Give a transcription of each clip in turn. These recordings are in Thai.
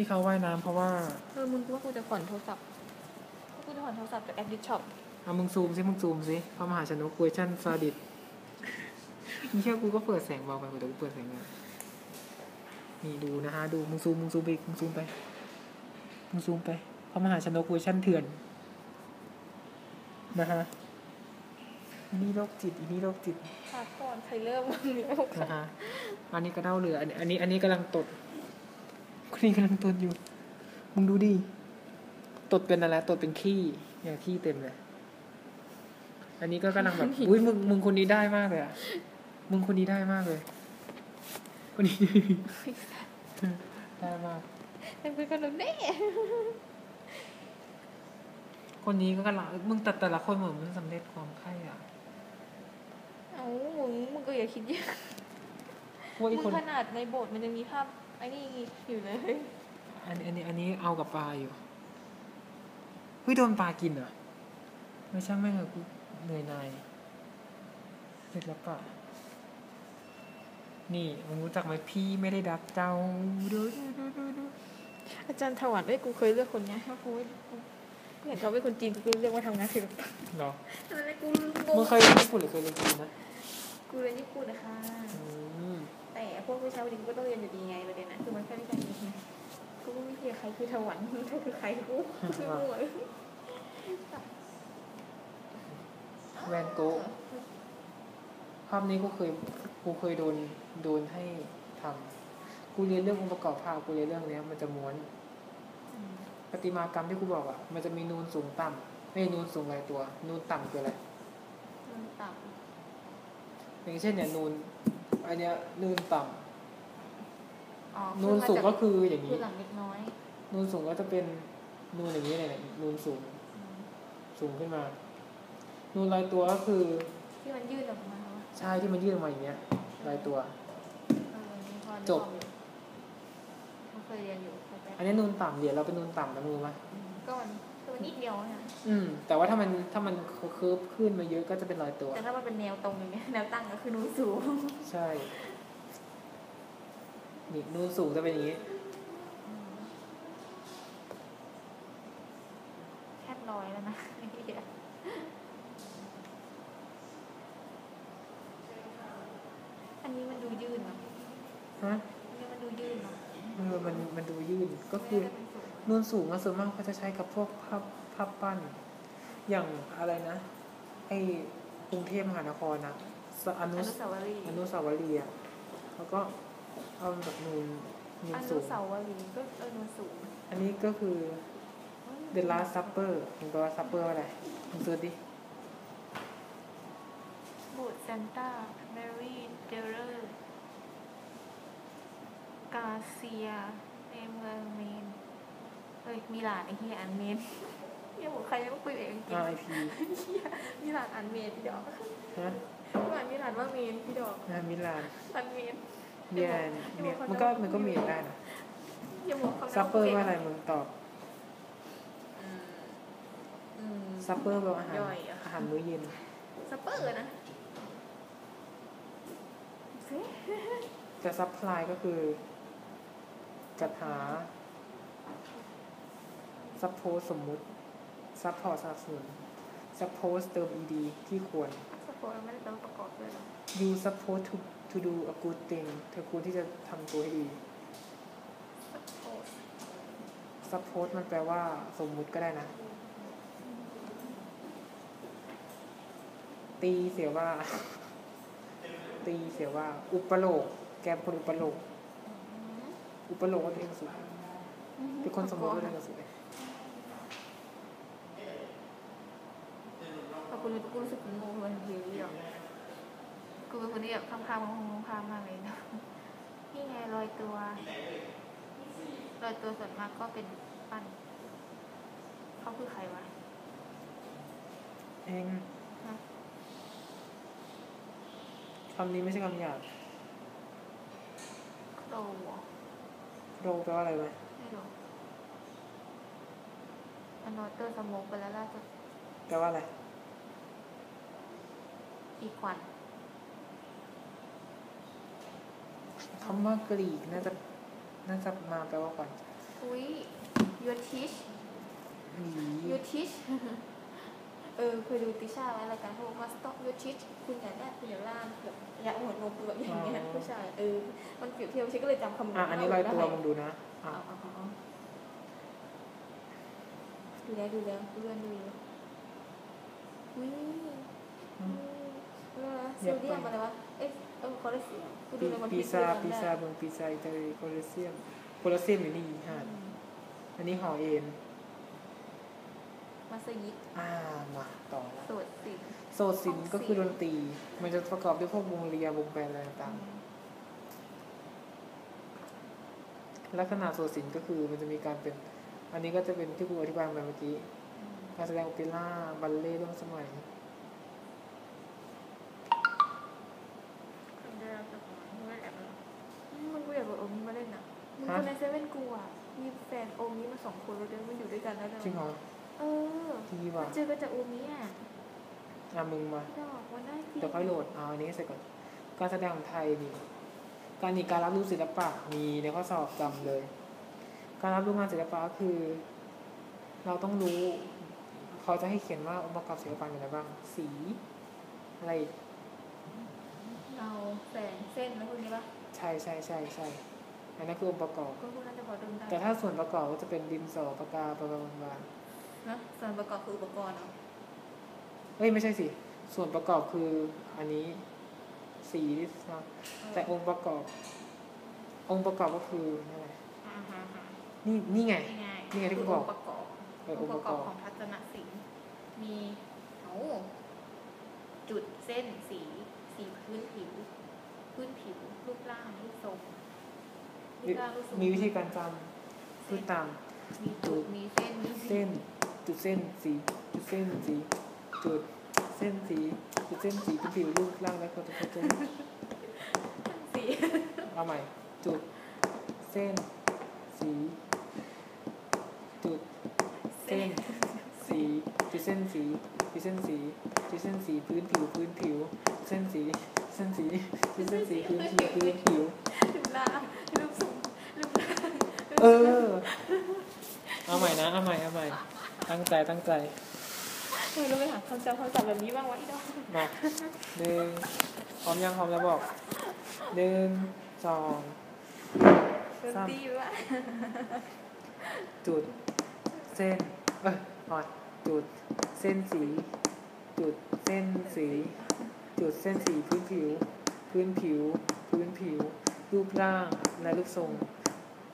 ที่เขาว่ายน้ำเพราะว่าเออมึงคิดว่ากูจะผ่อนโทรศัพท์กูจะผ่อนโทรศัพท์จากแอปดิชช็อปเอามึงซูมสิมึงซูมสิพระมหาชนกเวอร์ชันซาดิสนี่เชื่อกูก็เปิดแสงเบาไปเดี๋ยวกูเปิดแสงเบานี่ดูนะฮะดูมึงซูมมึงซูมไปมึงซูมไปมึงซูมไปพระมหาชนกเวอร์ชันเถื่อนนะฮะอันนี้โรคจิตอันนี้โรคจิตฝากก่อนใครเริ่มมึงเนี่ยนะฮะอันนี้ก็เด้าเรืออันนี้อันนี้อันนี้กำลังตดค นนี้กำลังตดอยู่ มึงดูดิตดเป็นอะไรตดเป็นขี้เนี่ยขี้เต็มเลย อันนี้ก็กำลังแบบอุ้ยมึงมึงคนนี้ได้มากเลยอะมึงคนนี้ได้มากเลย คนนี้ได้มากแต่เป็นคนแน่คนนี้ก็กำลังมึงแต่แต่ละคนเหมือนมันสำเร็จความใคร่อะเอ้ามึงมึงก็อย่าคิดเยอะว่ามึอีงกคนขนาดในโบสถ์มันจะมีภาพไอ้นี่อยู่เลย อันอันนี้อันนี้เอากับปลาอยู่เฮ้ยโดนปลากินเหรอไม่ช่างแม่งเลยกูเหนื่อยหนายเสร็จแล้วปะนี่มึงรู้จักไหมพี่ไม่ได้ดับเจ้าดูดูดูดูดูอาจารย์ถวันเอ้ยกูเคยเลือกคนเนี้ยเพราะกูไม่กูกูเห็นเขาเป็นคนจีนกูก็เลือกว่าทำงานศิลปะเหรอทำไมกูมึงเคยเรียนญี่ปุ่นหรือเคยเรียนจีนนะกูเรียนญี่ปุ่นนะคะอืมแต่ พวกวิชาวิทย์ก็ต้องเรียนอยู่ดีไงประเด็นนะคือมันแค่วิชานี้ไงกูก็ไม่เกี่ยใครคือถวันใครคือใครกูไม่รู้เลยแวนโกะภาพนี้กูเคยกูเคยโดนโดนให้ทำกูเรียนเรื่ององค์ประกอบภาพกูเรียนเรื่องเนี้ย มันจะม้วนประติมากรรมที่กูบอกอะ มันจะมีนูนสูงต่ำไม่นูนสูงหลายตัว นูนต่ำคืออะไรมันต่อย่างเช่นเนี่ยนูน อันเนี้ยนูนต่ำอ๋อำนูนสูงก็คืออย่างคืนี้ อหลังเล็กน้อยนูนสูงก็จะเป็นนูนอย่างนี้เลยเนี่ยนูนสูงสูงขึ้นมา นูนลอยตัวก็คือที่มันยืดออกมาว่าชายที่มันยื่นออกมาอย่างเงี้ยลอยตัว เออนี่พอจบเขาเคยเรียนอยู่เคยไปอันนี้นูนต่ำเดี๋ยวเราเป็นนูนต่ำนะมือมาก็มันคือมั นนิดเดียวนะอืม แต่ว่าถ้ามันถ้ามันเคิร์ฟขึ้นมาเยอะก็จะเป็นลอยตัว แต่ถ้ามันเป็นแนวตรงอย่างเงี้ยแนวตั้งก็คือนูนสูง ใช่นี่นูนสูงจะเป็นอย่างนี้แทบร้อยแล้วนะไอ้เหี้ยอันนี้มันดูยืดเนาะฮะอันนี้มันดูยืดเนาะเออมันมันดูยื่นก็คือไม่ได้เป็ นสูงนูนสูงอะส่วนมากเขาจะใช้กับพวกภาพภาพปั้น อย่างอะไรนะ ไอ้กรุงเทพมหานครนะสออนุนุสสาวรีย์อนุสาวรีย์อะแล้วก็เอาแบบนูนนูอนนุสูงสาวรีย์ก็เออนูนสูง อันนี้ก็คือ The Last Supper มันแปลว่า supper ว่าอะไรมึงซื้อดิบูดเซนต้าแมรี่เดลเลอร์กาเซียในเมืองเมนเอ้ยมีหลานไอ้เฮียอันเมนเฮียบอกใครไม่คุยเองกิน RIP เฮียมีหลานอันเมนพี่ดอกฮะหลานมีหลานว่าเมนพี่ดอกงานมิลานอันเมนเมียนเมียนมันก็มันก็เมียนได้นะเฮียบอกเขา supper ว่าอะไรมึงตอบอืมอืม supper แปลว่าอาหารย่อยอะอาหารมื้อเย็น supper นะเฮ้ยแต่ supply ก็คือจัดหา suppose สมมุติ support สนับสนุน suppose เติม ed ที่ควร suppose ไม่ได้แปลว่าประกอบด้วยหรอ you supposed to to do a good thing เธอควรที่จะทำตัวให้ดี suppose suppose มันแปลว่าสมมุติก็ได้นะ ตีเสียว่า ตีเสียว่า อุปโลก แกเป็นคนอุปโลก อุปโลกว่าตัวเองสวยเป็นคนสมมติว่าตัวเองสวยพอ คุณรู้กูรู้สึกงงเลยทันทีเลยอะกูเป็นคนที่แบบข้ามข้ามงงข้ามมากเลยนะนี่ไงรอยตัวรอยตัวส่วนมากก็เป็นปั้นเขาคือใครวะเองฮะคำนี้ไม่ใช่คำหยาบโครเหรอโรแปลว่าอะไรไหมไม่รู้อันนอเตอร์สโมกไปแล้วล่าสุดแปลว่าอะไร อีควันคำว่ากรีกน่าจะน่าจะมาแปลว่าก่อนอุ้ย your teach หนี your teach เออเคยดูติช่าไหมรายการเขาบอกว่า stop your teach คุณอย่าแนบคุณอย่าล่ามแบบอย่าหัวนมแบบอย่างเงี้ยผู้ชายเออ มันเปรียบเทียบฉันก็เลยจำคำอะอันนี้ลอยตัวได้มึงดูนะอะเอาเอาเอาเอาดูแล้วดูแล้วดูแล้วดูแล้วอุ้ยอืม เออโซเดียมอะไรวะเอ๊ะเออคอเลสเตอรอลกูดูปีในวันปีพีซซาจำปีได้ซาเมืองปีซาอิตาลีโคลอสเซียมโคลอสเซียมอยู่นี่ฮะอืมอันนี้หอเอ็นมัสยิดอ่ามาต่อละโสดสินโซซินก็คือดนตรี มันจะประกอบด้วยพวกวงเรียวงแบนอะไรต่างๆลักษณะโซซินก็คือมันจะมีการเป็น อันนี้ก็จะเป็นที่ครูอธิบายมาเมื่อกี้อืมการแสดงโอเปร่าบัลเล่ต์ร่วมสมัย ทำได้แล้วจะขอไม่แอบหรออืมมันกูอยากเอาโอมนี้มาเล่นอะมึง ฮะ คนในเซเว่น กูอะมีแฟนโอมนี้มาสองคนแล้วเดินมันอยู่ด้วยกันแล้วเดินจริงเหรอเออดีว่ะมันเจอกันจากโอมนี้อะอะมึงมาดอกมันได้จริงเดี๋ยวค่อยโหลดเอาอันนี้ให้เสร็จก่อนการแสดงของไทยนี่การมีการรับรู้ศิลปะมีในข้อสอบจำเลย การรับรู้งานศิลปะก็คือ เราต้องรู้เขาจะให้เขียนว่าองค์ประกอบศิลปะมีอะไรบ้างสี อะไรอีกเงาแสงเส้นแล้วพวกนี้ปะใช่ใช่ใช่ใช่ อันนั้นคือองค์ประกอบ ก็พวกนั้นจะพอดึงได้แต่ถ้าส่วนประกอบก็จะเป็นดินสอปากกาปากกาบางนะส่วนประกอบคืออุปกรณ์เนาะๆเอ้ยไม่ใช่สิ ส่วนประกอบคืออันนี้สีนะแต่องค์ประกอบ องค์ประกอบก็คืออะไรอ่าฮะฮะนี่นี่ไง นี่ไงนี่ไงที่คืกูบอกงค์ประกอบเอออองงค์ค์ปประระกกออบบของทัศนศิลป์มีเอาจุดเส้นสี สีพื้นผิว พื้นผิวรูปร่างรูปทรง มีวิธีการจำพูดตามมีจุดมีเส้นมีเส้น จุดเส้นสีจุดเส้นสีจุดเส้นสีจุดเส้นสีเป็นผิวรูปร่างและก็จะเป็นสีเอาใหม่ จุด เส้น สี จุด เส้น สี จุดเส้นสีจุดเส้นสีจุดเส้นสีพื้นผิวพื้นผิว เส้นสี เส้นสีจุดเส้นสีพื้นผิวพื้นผิวรูปร่างรูปทรงรูปร่าง เออ เอาใหม่นะ เอาใหม่ เอาใหม่ ตั้งใจ ตั้งใจเออเราไปหาคำจำคำศัพท์แบบนี้บ้างวะอีดอกมาหนึ่งพร้อมยังพร้อมแล้วบอกหนึ่งสองดนตรีวะจุด เส้น เอ้ยพอจุด เส้นสี จุด เส้นสี จุด เส้นสี พื้นผิว พื้นผิว พื้นผิว รูปร่าง และรูปทรง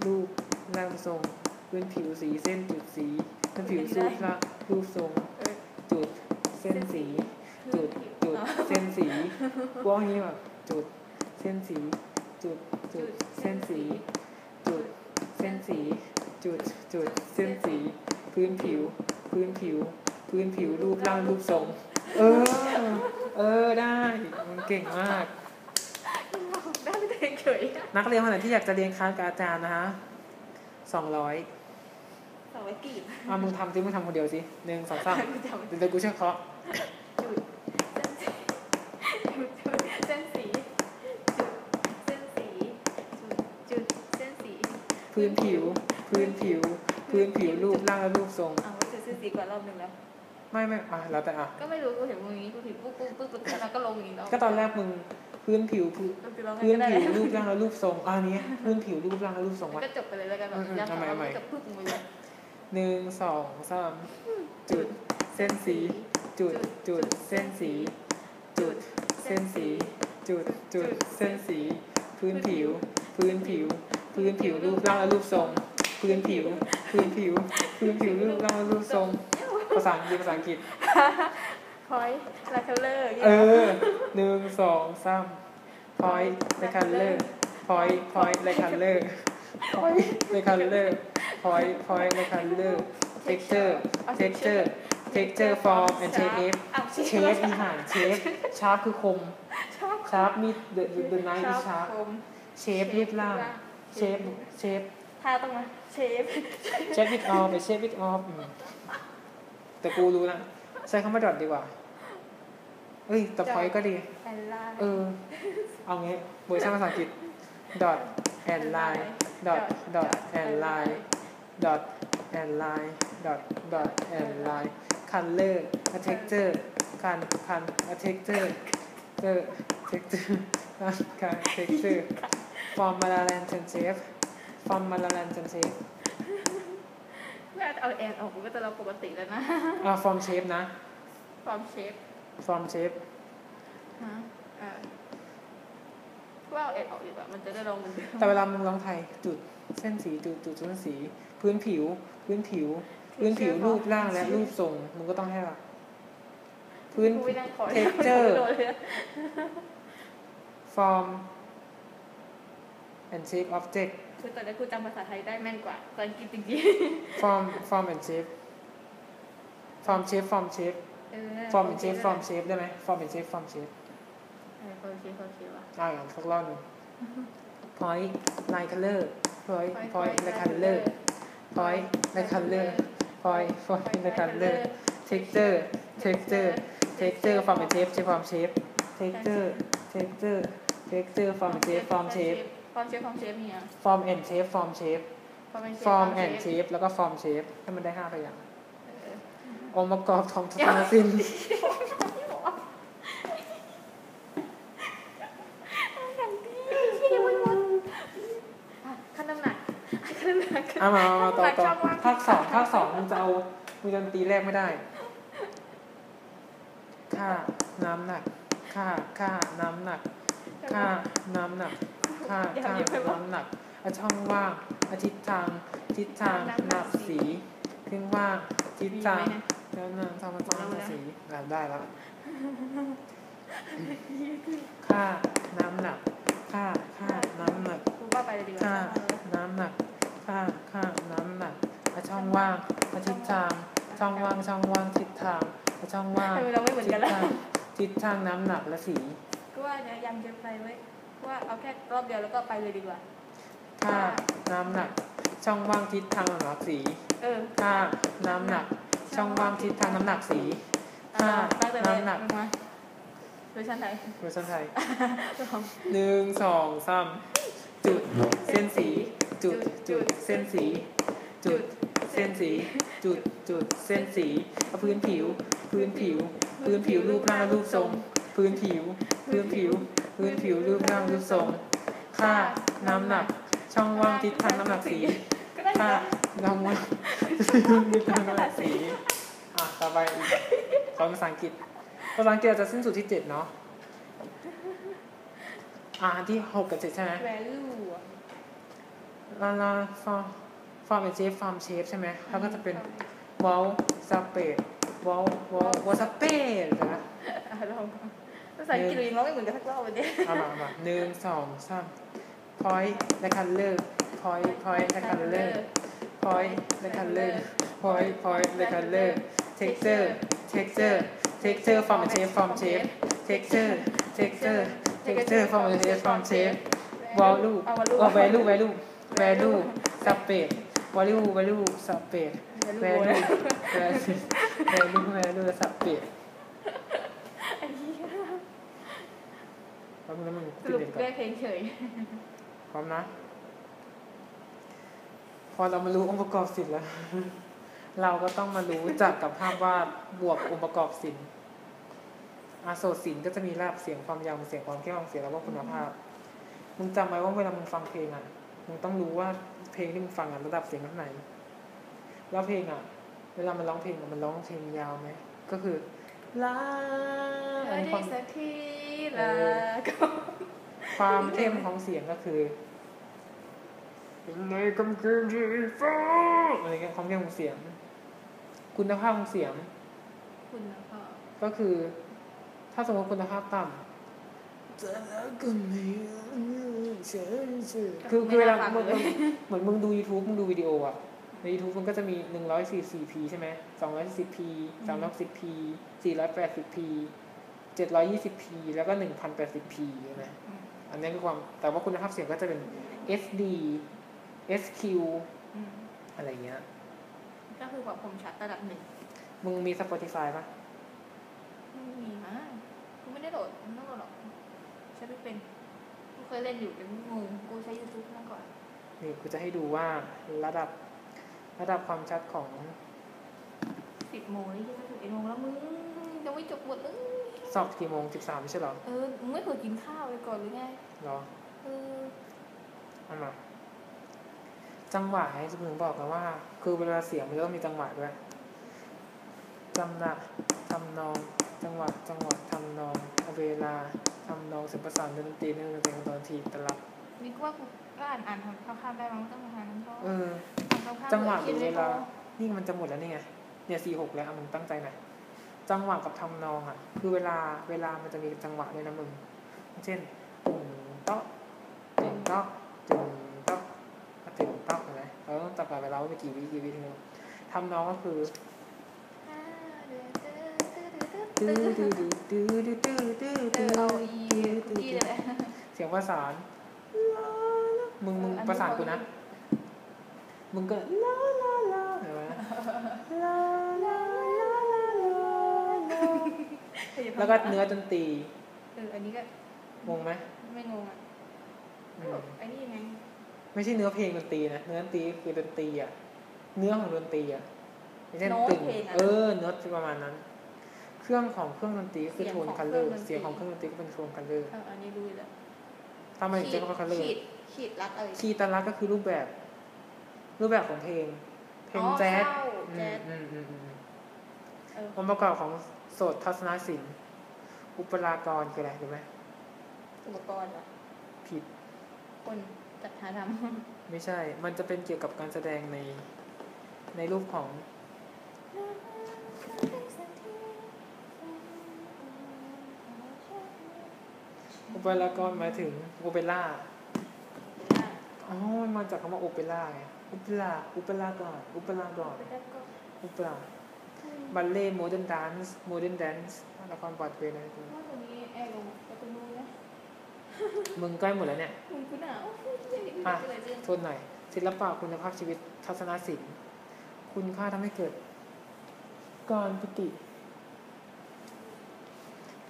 รูปร่างทรง พื้นผิวสีเส้นจุดสีพื้นผิวรูปร่างรูปทรงเออจุดเส้นสี จุดจุดเส้นสีกว้างนี้แบบจุดเส้นสี จุดจุดเส้นสี จุดเส้นสี จุดจุดเส้นสี พื้นผิว พื้นผิว พื้นผิวรูปร่างรูปทรง เออ เออได้มันเก่งมากได้ไม่ได้ เฉยอะนักเรียนคนไหนที่อยากจะเรียนคลาสกับอาจารย์นะฮะสองร้อยสองไว้กีบเอามึงทำสิมึงทำคนเดียวสิหนึ่งสองสามกูจำเดี๋ยวกูช่วยเคาะจุดเส้นสีจุดเส้นสีจุดจุดเส้นสี พื้นผิว พื้นผิว พื้นผิวรูปร่างและรูปทรงอ่าว่าจุดเส้นสีก่อนรอบหนึ่งแล้วไม่ไม่อะแล้วแต่อะก็ไม่รู้กูเห็นมึงอย่างนี้กูถือปุ๊บปุ๊บปุ๊บปุ๊บแล้วก็ลงอีกแล้วก็ตอนแรกมึง พื้นผิวพื้นก็คือเราพื้นก็ได้ผิวรูปร่างและรูปทรงอะอันนี้พื้นผิวรูปร่างและรูปทรงมันวะก็จบไปเลยแล้วกันแบบอืมอืมยังเอาใหม่เอาใหม่จะพึ่งไปเลยหนึ่งสองสามจุดเส้นสี จุดจุดเส้นสี จุดเส้นสี จุดจุดเส้นสี พื้นผิว พื้นผิว พื้นผิวรูปร่างและรูปทรง พื้นผิว พื้นผิว พื้นผิวรูปร่างและรูปทรง ภาษาอังกฤษภาษาอังกฤษ พอยลาเทเลอร์เออหนึ่งสองสาม point the color point point the color point the color point point the color texture texture texture form and shape shape อีห่า shape sharp คือคม sharp sharp มี the the knife is sharp คม shape รูปร่าง shape shapeท่าต้องมา shake shake it off ไป shake it off อืมแต่กูรู้นะ ใช้คำว่า dot ดีกว่า เอ้ยแต่ point ก็ดี and line เออ เอางี้เวอร์ชันภาษาอังกฤษ dot and line dot dot and line dot and line dot dot and line color a texture คันคัน a texture เจอ texture คันคัน texture form มาลาแลนเชนเชฟ form มาลาแลนเชนเชฟแม่ เอาแอนออกมันก็จะเราปกติแล้วนะอ่า form shape นะความเชฟ form shape ฮะอ่าว่าเอาแอนออกดีกว่ามันจะได้ลงเหมือนเดิมแต่เวลามึงลองไทยจุดเส้นสีจุดจุดเส้นสี พื้นผิว พื้นผิว พื้นผิวรูปร่างและรูปทรงมึงก็ต้องให้ละพื้นกูไม่นั่งขอ texture โดนเลย form and shape object คือตอนนี้กูจำภาษาไทยได้แม่นกว่าตอนกินจริง form form and shape form shape form shape ๆเออ form and shape form shape ได้ไหม form and shape form shape เออ form shape form shape ว่ะอ่าสักรอบหนึ่ง point line color point point line color point line color point point line color texture texture texture form and shape shape form shape texture texture texture form and shape form shape form shape form shape มีอะ form and shape form shape form and shape form and shape แล้วก็ form shape ให้มันได้ห้าพยางค์เออองค์ประกอบของทั้งสิ้นอย่างที่ที่มันหมดอะขั้นน้ำหนักอะขั้นน้ำหนักเอามาเอามาต่อต่อช่องว่างภาคสองภาคสองมึงจะเอามึงจะตีแรกไม่ได้ ค่าน้ำหนัก ค่า ค่าน้ำหนัก ค่าน้ำหนัก ค่าค่าน้ำหนักอะช่องว่างอาทิศทางทิศทางนับสีทิ้งว่างทิศทางแล้วนางทำมาทำสีอะได้แล้วค่าน้ำหนักค่าค่าน้ำหนักกูว่าไปเลยดีกว่าค่าน้ำหนักค่าค่าน้ำหนักอะช่องว่างอะทิศทางช่องว่างช่องว่างทิศทางอะช่องว่างทำไมเราไม่เหมือนกันล่ะทิศทางทิศทางน้ำหนักและสีกูว่าเนี่ยยังเก็บไปไว้กู ว่าเอาแค่รอบเดียวแล้วก็ไปเลยดีกว่าค่าน้ำหนัก ช่องว่างทิศทางน้ำหนักสีเออค่าน้ำหนัก ช่องว่างทิศทางน้ำหนักสีอ่าค่าตั้งแต่เลยน้ำหนักมาเวอร์ชันไทยเวอร์ชันไทยลองหนึ่งสองสามจุดเส้นสี จุดจุดเส้นสี จุดเส้นสี จุดจุดเส้นสี พื้นผิว พื้นผิว พื้นผิวรูปร่างและรูปทรง พื้นผิวพื้นผิว พื้นผิวรูปร่างรูปทรง ค่า น้ำหนัก ช่องว่างทิศทางน้ำหนักสี ค่า น้ำว่างทิศทางน้ำหนักสี อะ ต่อไปสอนภาษาอังกฤษ ภาษาอังกฤษจะสิ้นสุดที่เจ็ดเนาะ อ่าที่หกกับเจ็ดใช่ไหม value แล้วแล้ว form form เป็น shape form shape ใช่ไหม แล้วก็จะเป็นวอลสเปดวอลวอลวอลสเปดนะอะลองาษาอังกฤษเรายังร้องไม่เหมือนกันสักรอบวันนี้เอามาเอามาหนึ่งสองสาม point และ color point point และ color point และ color point point และ color texture texture texture form and shape form shape texture texture texture form and shape form shape value เอา value เอา value value value space value value space value value value value space ไอ้เหี้ย แล้วมึงแล้วมึงสปิดรุปเด็กก่อนได้เพลงเฉย พร้อมนะ พอเรามารู้องค์ประกอบศิลป์แล้ว เราก็ต้องมารู้จักกับภาพวาดบวกองค์ประกอบศิลป์อาโศศิลป์ก็จะมีระดับเสียงความยาวเสียงความเข้มของเสียงแล้วก็คุณภาพ มึงจำไว้ว่าเวลามึงฟังเพลงอะ มึงต้องรู้ว่าเพลงที่มึงฟังอะระดับเสียงเท่าไหนแล้วเพลงอะ เวลามันร้องเพลงอะมันร้องเพลงยาวไหม ก็คือลาเธอัอนนี้คได้วาม สักที ละก็ความเข้มของเสียงก็คือในกำคืนที่ฟ้าอะไรเงี้ยความเข้มของเสียง คุณภาพของเสียง คุณนะพ่อก็คือ ถ้าสมมติคุณภาพต่ำจะรักกันไหมเฉยๆคือคือเวลามึงมึงเหมือนมึงดู YouTube มึงดูวิดีโออะใน YouTube มันก็จะมี 144p ใช่ไหม 240p 360p 480p 720p แล้วก็ 1080p ใช่ไหมอืมอันนี้คือความ แต่ว่าคุณภาพเสียงก็จะเป็น SD SQ อืมอะไรเงี้ย ก็คือแบบผมชัดระดับหนึ่ง มึงมี Spotify ปะไม่มีมากกูไม่ได้โหลดไม่ต้องโหลดหรอกใช้ไม่เป็น กูเคยเล่นอยู่แต่กูงงกูใช้ YouTube มาก่อน นี่กูจะให้ดูว่าระดับระดับความชัดของ สิบโมงนี่จะถึงเอ็ดโมงแล้วมึงยังไม่จบหมดเลย สอบกี่โมงสิบสามไม่ใช่เหรอ เออมึงไม่เคยกินข้าวเลยก่อนหรือไงเหรอเออเอามาจังหวะให้จะพึงบอกกันว่า คือเวลาเสียงมันจะต้องมีจังหวะด้วยจำนะทำนอง จังหวะจังหวะทำนองเอาเวลาทำนองเสียงประสานดนตรีเนื่องในเพลงตอนทีตลับนี่ก็ว่ากูก็อ่านอ่านคร่าวๆได้มั้งต้องมานั้นก็เอออ่านคร่าวๆจังหวะคิดเวไม่พลาอนี่มันจะหมดแล้วนี่ไงเนี่ยสี่หกแล้วเอามึงตั้งใจหน่อย จังหวะกับทำนองอะ คือเวลาเวลามันจะมีจังหวะด้วยนะมึง เช่นตึงเต๊ะตึงเต๊ะตึงเต๊ะตึงเต๊ะเห็นไหมเราต้องจับเวลาว่าไปกี่วิกี่วิถึงทำนองก็คืออ่าเดือดเดือดเดือดเดือดตื้อเดืตื้ออดตื้อตื้อตื้อตื้อเอตื้อตื้อเสียงประสานมึงมึงประสานกูนะ มึงก็ลาลาลาเห็นไหมลาลาลาลา แล้วก็เนื้อดนตรีเอออันนี้ก็งงไหมไม่งงอะอืมไอ้นี่ยังไงไม่ใช่เนื้อเพลงดนตรีนะเนื้อดนตรีคือดนตรีอะเนื้อของดนตรีอะไม่ใช่ตึงเออเนื้อประมาณนั้น เครื่องของเครื่องดนตรีก็คือ tone color เสียงของเครื่องดนตรีก็เป็น tone color เอออันนี้รู้อยู่แล้วทำไมถึงจะเป็น color คีตคีตลักษณ์เอ้ยคีตลักษณ์ก็คือรูปแบบ รูปแบบของเพลง เพลงอ๋อแจ๊สเข้าอืแจ๊มสอืมอืมอืมเออองค์ประกอบของ โสตทัศนศิลป์อุปรากรคืออะไรรู้ไหมอุปกรณ์เหรอผิดคนจัดหาทไม่ใช่ มันจะเป็นเกี่ยวกับการแสดงในในรูปของ อุปรากรหมายถึงโอเปร่าำอ๋อมันมาจากคำว่าโอเปร่าไงอุปราอุปรากรอุปรากรแล้วก็อุปรา บัลเลต์ modern dance modern dance ละครบอดเพลงอะไรว่าตรงนี้แอร์ลงประตูนู้นนะมึงใกล้หมดแล้วเนี่ยคุณคุณหนาวอะเกิดเรื่องทนหน่อยศิลปะคุณภาพชีวิตทัศนศิลป์คุณค่าทำให้เกิดการปิติ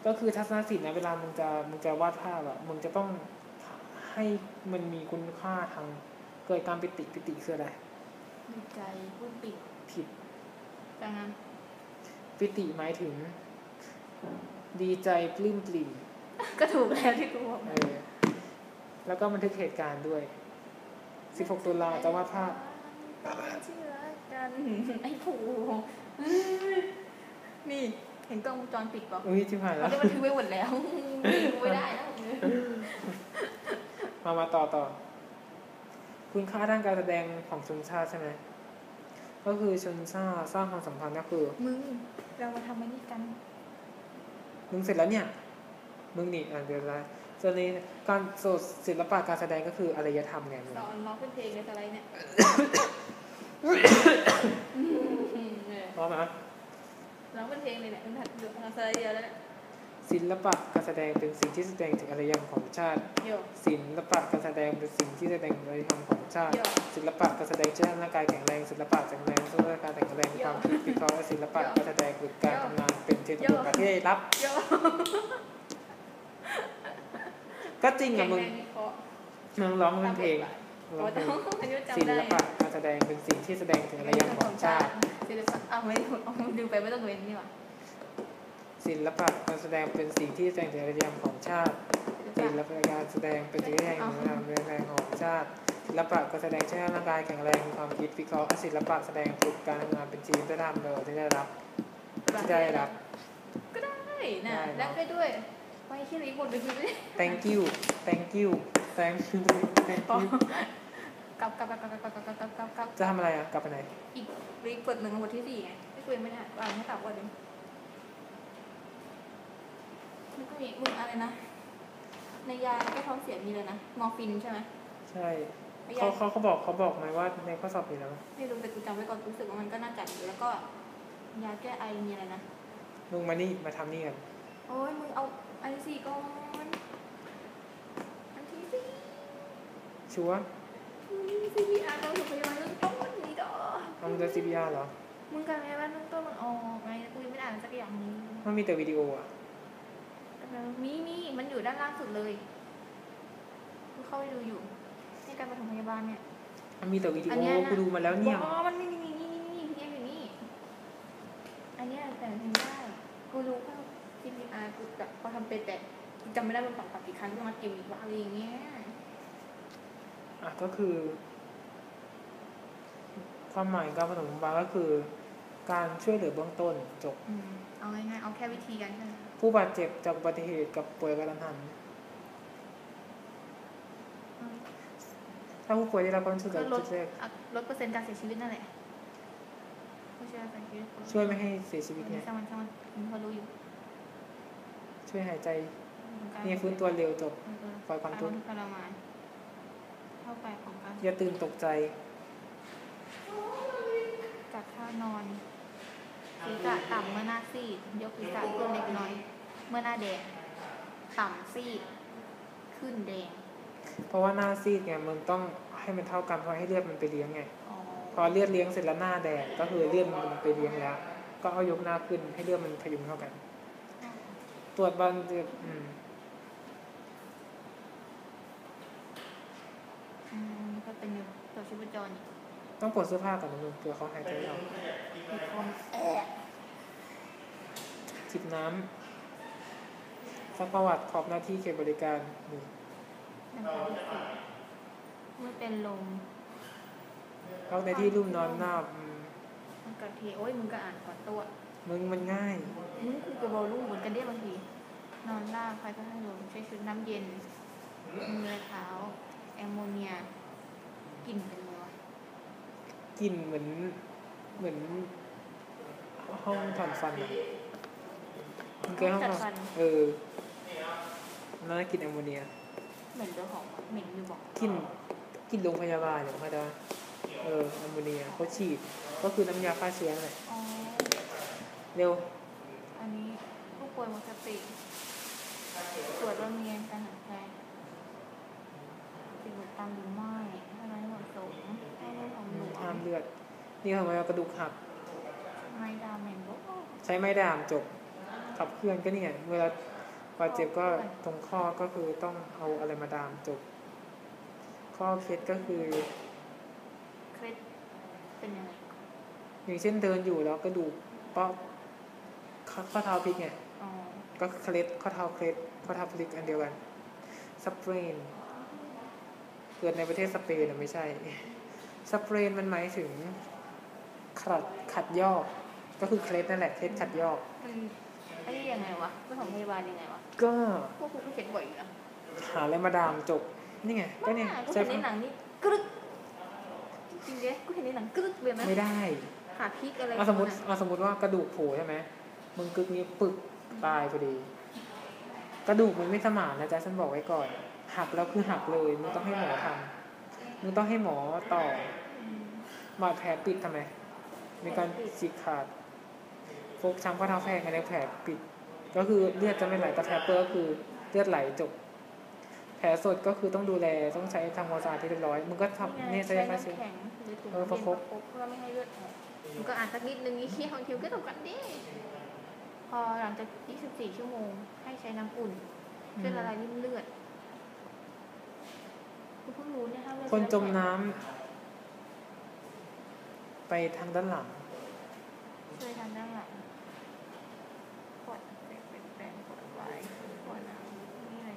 ก็คือทัศนศิลป์นะเวลามึงจะมึงจะวาดภาพอะมึงจะต้องให้มันมีคุณค่าทางเกิดการปิติปิติคืออะไรดีใจพูดปิดผิดจังงั้น ปิติหมายถึง ดีใจปลื้มปลิ่มก็ถูกแล้วที่กูบอกเออแล้วก็บันทึกเหตุการณ์ด้วย 16 ตุลาจะวาดภาพเชื่อกันไอ้ผูนี่เห็นกล้องวงจรปิดป่ะอุ้ยชิบหายแล้เราวได้บันทึกไว้หมดแล้วกูไม่ได้แล้วมามาต่อต่อ คุณค่าด้านการแสดงของชนชาติใช่ไหม ก็คือชนชาติสร้างความสัมพันธ์ก็คือ มึง เรามาทำมันนี่กัน มึงเสร็จแล้วเนี่ย มึงนี่อ่านเดี๋ยวละส่วนนี้การโสดศิลปะการแสดงก็คืออารยธรรมไงมึงสอนร้องเป็นเพลงเลยอะไรเนี่ยพร้อมไหมร้องเป็นเพลงเลยเนี่ยมันถัดดูเอาสไลด์เดียวแล้วเนี่ย ศิลปะการแสดงเป็นสิ่งที่แสดงถึงอารยธรรมของชาติโยศิลปะการแสดงเป็นสิ่งที่แสดงถึงอารยธรรมของชาติโยศิลปะการแสดงใช้ร่างกายแข็งแรง ศิลปะแข็งแรงสู้ร่างกายแข็งแรงความคิดวิเคราะห์และศิลปะการแสดงคือการทำงานเป็นเทคนิคประเทศรับโยก็จริงอะมึงแข็แรวิเคราะห์มึงร้องเป็นเพลงโอ้ร้องเพลงอันนี้ศิจำได้ลปะการแสดงเป็นสิ่งที่แสดงถึงอารยธรรมของชาติศิลปะเอาไม่เอาดูไปไม่ต้องเว้นนี่หว่า ศิลปะการแสดงเป็นสิ่งที่แสดงถึงอารยธรรมของชาติศิลปะการแสดงเป็นสิ่งที่แสดงถึงอารยธรรมของชาติศิลปะการแสดงใช้ร่างกายแข็งแรงมีความคิดวิเคราะห์ศิลปะแสดงฝึกการทำงานเป็นทีมได้ทำโดยที่ได้รับที่ได้รับ ก็ได้นะได้เนอะได้ไปด้วยไปที่รีบทไปทีนี้ thank you thank you thank you thank ต่อ you กลับกลับกลับกลับกลับกลับกลับกลับกลับจะทำอะไรอะกลับไปไหนอีกรีบทหนึ่งบทที่สี่ไงไม่คุยไม่ได้อ่านไม่กลับว่าเดี๋ยว แล้วก็มีมึงอะไรนะ ในยาแก้ท้องเสียมีเลยนะมอร์ฟินใช่ไหมใช่ไอ้เขายาเขาเขาบอกเขาบอกไหมว่าในข้อสอบมีแล้วไม่รู้แต่กูจำไว้ก่อนรู้สึกว่ามันก็น่าจัดอยู่แล้วก็ ยาแก้ไอมีอะไรนะมึงมานี่มาทำนี่กันโอ้ยมึงเอาอันที่สี่ก่อนอันที่สี่ชัวร์ซีพีอาร์ต้องอยู่พยาบาลเรื่องต้นนี่ดอกเอามึงจะ CPR เหรอมึงกันไงว่าเรื่องต้นมันออกไงกูยังไม่ได้อ่านสักอย่างนี้มันมีแต่วิดีโออะ มีมีมันอยู่ด้านล่างสุดเลยเข้าไปดูอยู่ในการปฐมพยาบาลเนี่ย มันมีแต่วิดีโอกูดูมาแล้วเนี่ยอ๋อมันนี่นี่นี่นี่นี่พี่แอมอยู่นี่ อันเนี้ยแต่ทำได้กูรู้ว่าจิมอาร์กูแบบพอทำเป็นแต่จำไม่ได้เป็นสองสามสี่ครั้งที่มากิมอีกว่าอะไรอย่างเงี้ยอะก็คือ ความหมายการปฐมพยาบาลก็คือ การช่วยเหลือเบื้องต้นจบอืมเอาง่ายๆเอาแค่วิธีการใช่ไหมผู้บาดเจ็บจากอุบัติเหตุกับป่วยกระทันหันอืมถ้าผู้ป่วยได้รับการช่วยเหลืก็อลดจุดแรกอะลดเปอร์เซ็นต์การเสียชีวิตนั่นแหละไม่ใช่วยการเสียชีวิตช่วยไม่ให้เสียชีวิตไงช่างมันช่างมันมันพอรู้อยู่ ช่วยหายใจการเนี่ยฟื้นตัวเร็วจบเออปล่อยความทุกข์ทรมานเข้าไปของการอย่าตื่นตกใจจัดท่านอน ศีรษะต่ำเมื่อหน้าซีด ยกศีรษะขึ้นเล็กน้อย เมื่อหน้าแดง ต่ำซีด ขึ้นแดง เพราะว่าหน้าซีดไงมันต้องให้มันเท่ากันเพราะให้เลือดมันไปเลี้ยงไงอ๋อพอเลือดเลี้ยงเสร็จแล้วหน้าแดงก็คือเลือดมันไปเลี้ยงแล้ว ก็เอายกหน้าขึ้นให้เลือดมันพยุงเท่ากัน ตรวจบันเจ็บอืมอืมก็เป็นอยู่ตัวชีพจรอีก ต้องปลดเสื้อผ้าก่อนนะมึงเผื่อเขาหายใจไม่ออกมีคนแอะจิบน้ำซักประวัติขอบหน้าที่เก็บบริการนี่น้ำตาที่สุดเมื่อเป็นลมพักในที่รุ่มนอนหน้าบอืมมันกระเทโอ้ยมึงก็อ่านก่อนตัว มึงมันง่าย มึงคือกระโบลุ่งเหมือนกันเด้บางที นอนลากใครก็ให้ลมใช้ชุดน้ำเย็นมือเท้า แอมโมเนียกลิ่นเป็นไงวะ กลินเหมือนเหมือนห้องถอนฟันอะมึงเคยห้องถอนเออน่ากินแอมโมเนียเหม็นเจ้าของวะเหม็นอยู่บอกกินกินโรงพยาบาลอย่างเขาได้เออแอมโมเนียเขาฉีดก็คือน้ำยาฆ่าเชื้อนั่นแหละอ๋อเร็ว อันนี้ผู้ป่วยหมดสติตรวจว่ามีการหายใจสิ่งอุดตันหรือไม่ถ้าไม่เหมาะสมให้ไม่ทำหลวห้ามมเลือด นี่ทำไมเอากระดูกหักไม่ดามเหม็นบอกใช้ไม้ดามจบขับเคลื่อนก็เนี่ยเวลาบาดเจ็บก็ตรงข้อก็คือต้องเอาอะไรมาดามจบ ข้อเคล็ดก็คือเคล็ดเป็นยังไงอย่างเช่นเดินอยู่แล้วกระดูกเปาะข้อข้อเท้าพลิกไงอ๋อก็เคล็ดข้อเท้าเคล็ดข้อเท้าพลิกอันเดียวกันสเปรนเกิดในประเทศสเปนอะไม่ใช่ สเปรนมันหมายถึงขัดขัดยอก ก็คือเคล็ดนั่นแหละเคล็ดขัดยอกมันไอ้นี่ยังไงวะเรื่องของพยาบาลยังไงวะก็พวกกูก็เขียนบ่อยอยู่นะหาอะไรมาดามจบนี่ไงก็เนี่ยกูใช้เห็นในหนังนี่กรึกจริงๆเด้กูเห็นในหนังกรึกเลยนะไม่ได้ขาพลิกอะไรเอาสมมติเอาสมมติว่ากระดูกโผล่ใช่ไหมมึงกึกนี้ปึกตายพอดี กระดูกมันไม่สมานนะจ๊ะฉันบอกไว้ก่อน หักแล้วคือหักเลยมึงต้องให้หมอทำ มึงต้องให้หมอต่ออืมบาดแผลปิดทำไม มีการฉีกขาดฟกช้ำข้อเท้าแพงอันนี้แผลปิด ก็คือเลือดจะไม่ไหลแต่แผลเปื้อนก็คือเลือดไหลจบ แผลสดก็คือต้องดูแลต้องใช้ทำความสะอาดที่เรียบร้อย มึงก็ทำเนี่ยใช้ใช้ฆ่าเชื้อน้ำแข็งหรือถุงเออเย็นประคบประคบเพื่อไม่ให้เลือดออกมันก็อ่านสักนิดนึงนี่เที่ยวทิวก็ตกกันดิพอหลังจาก 24 ชั่วโมง ให้ใช้น้ำอุ่นเพื่อละลายริ่มเลือดกู เพิ่งรู้เนี่ยถ้าเลือดคนจมน้ำไปทางด้านหลังช่วยทำด้านหลังปวดเป็นเป็นแปลงปวดไว้ปวดหนังนี่อะไร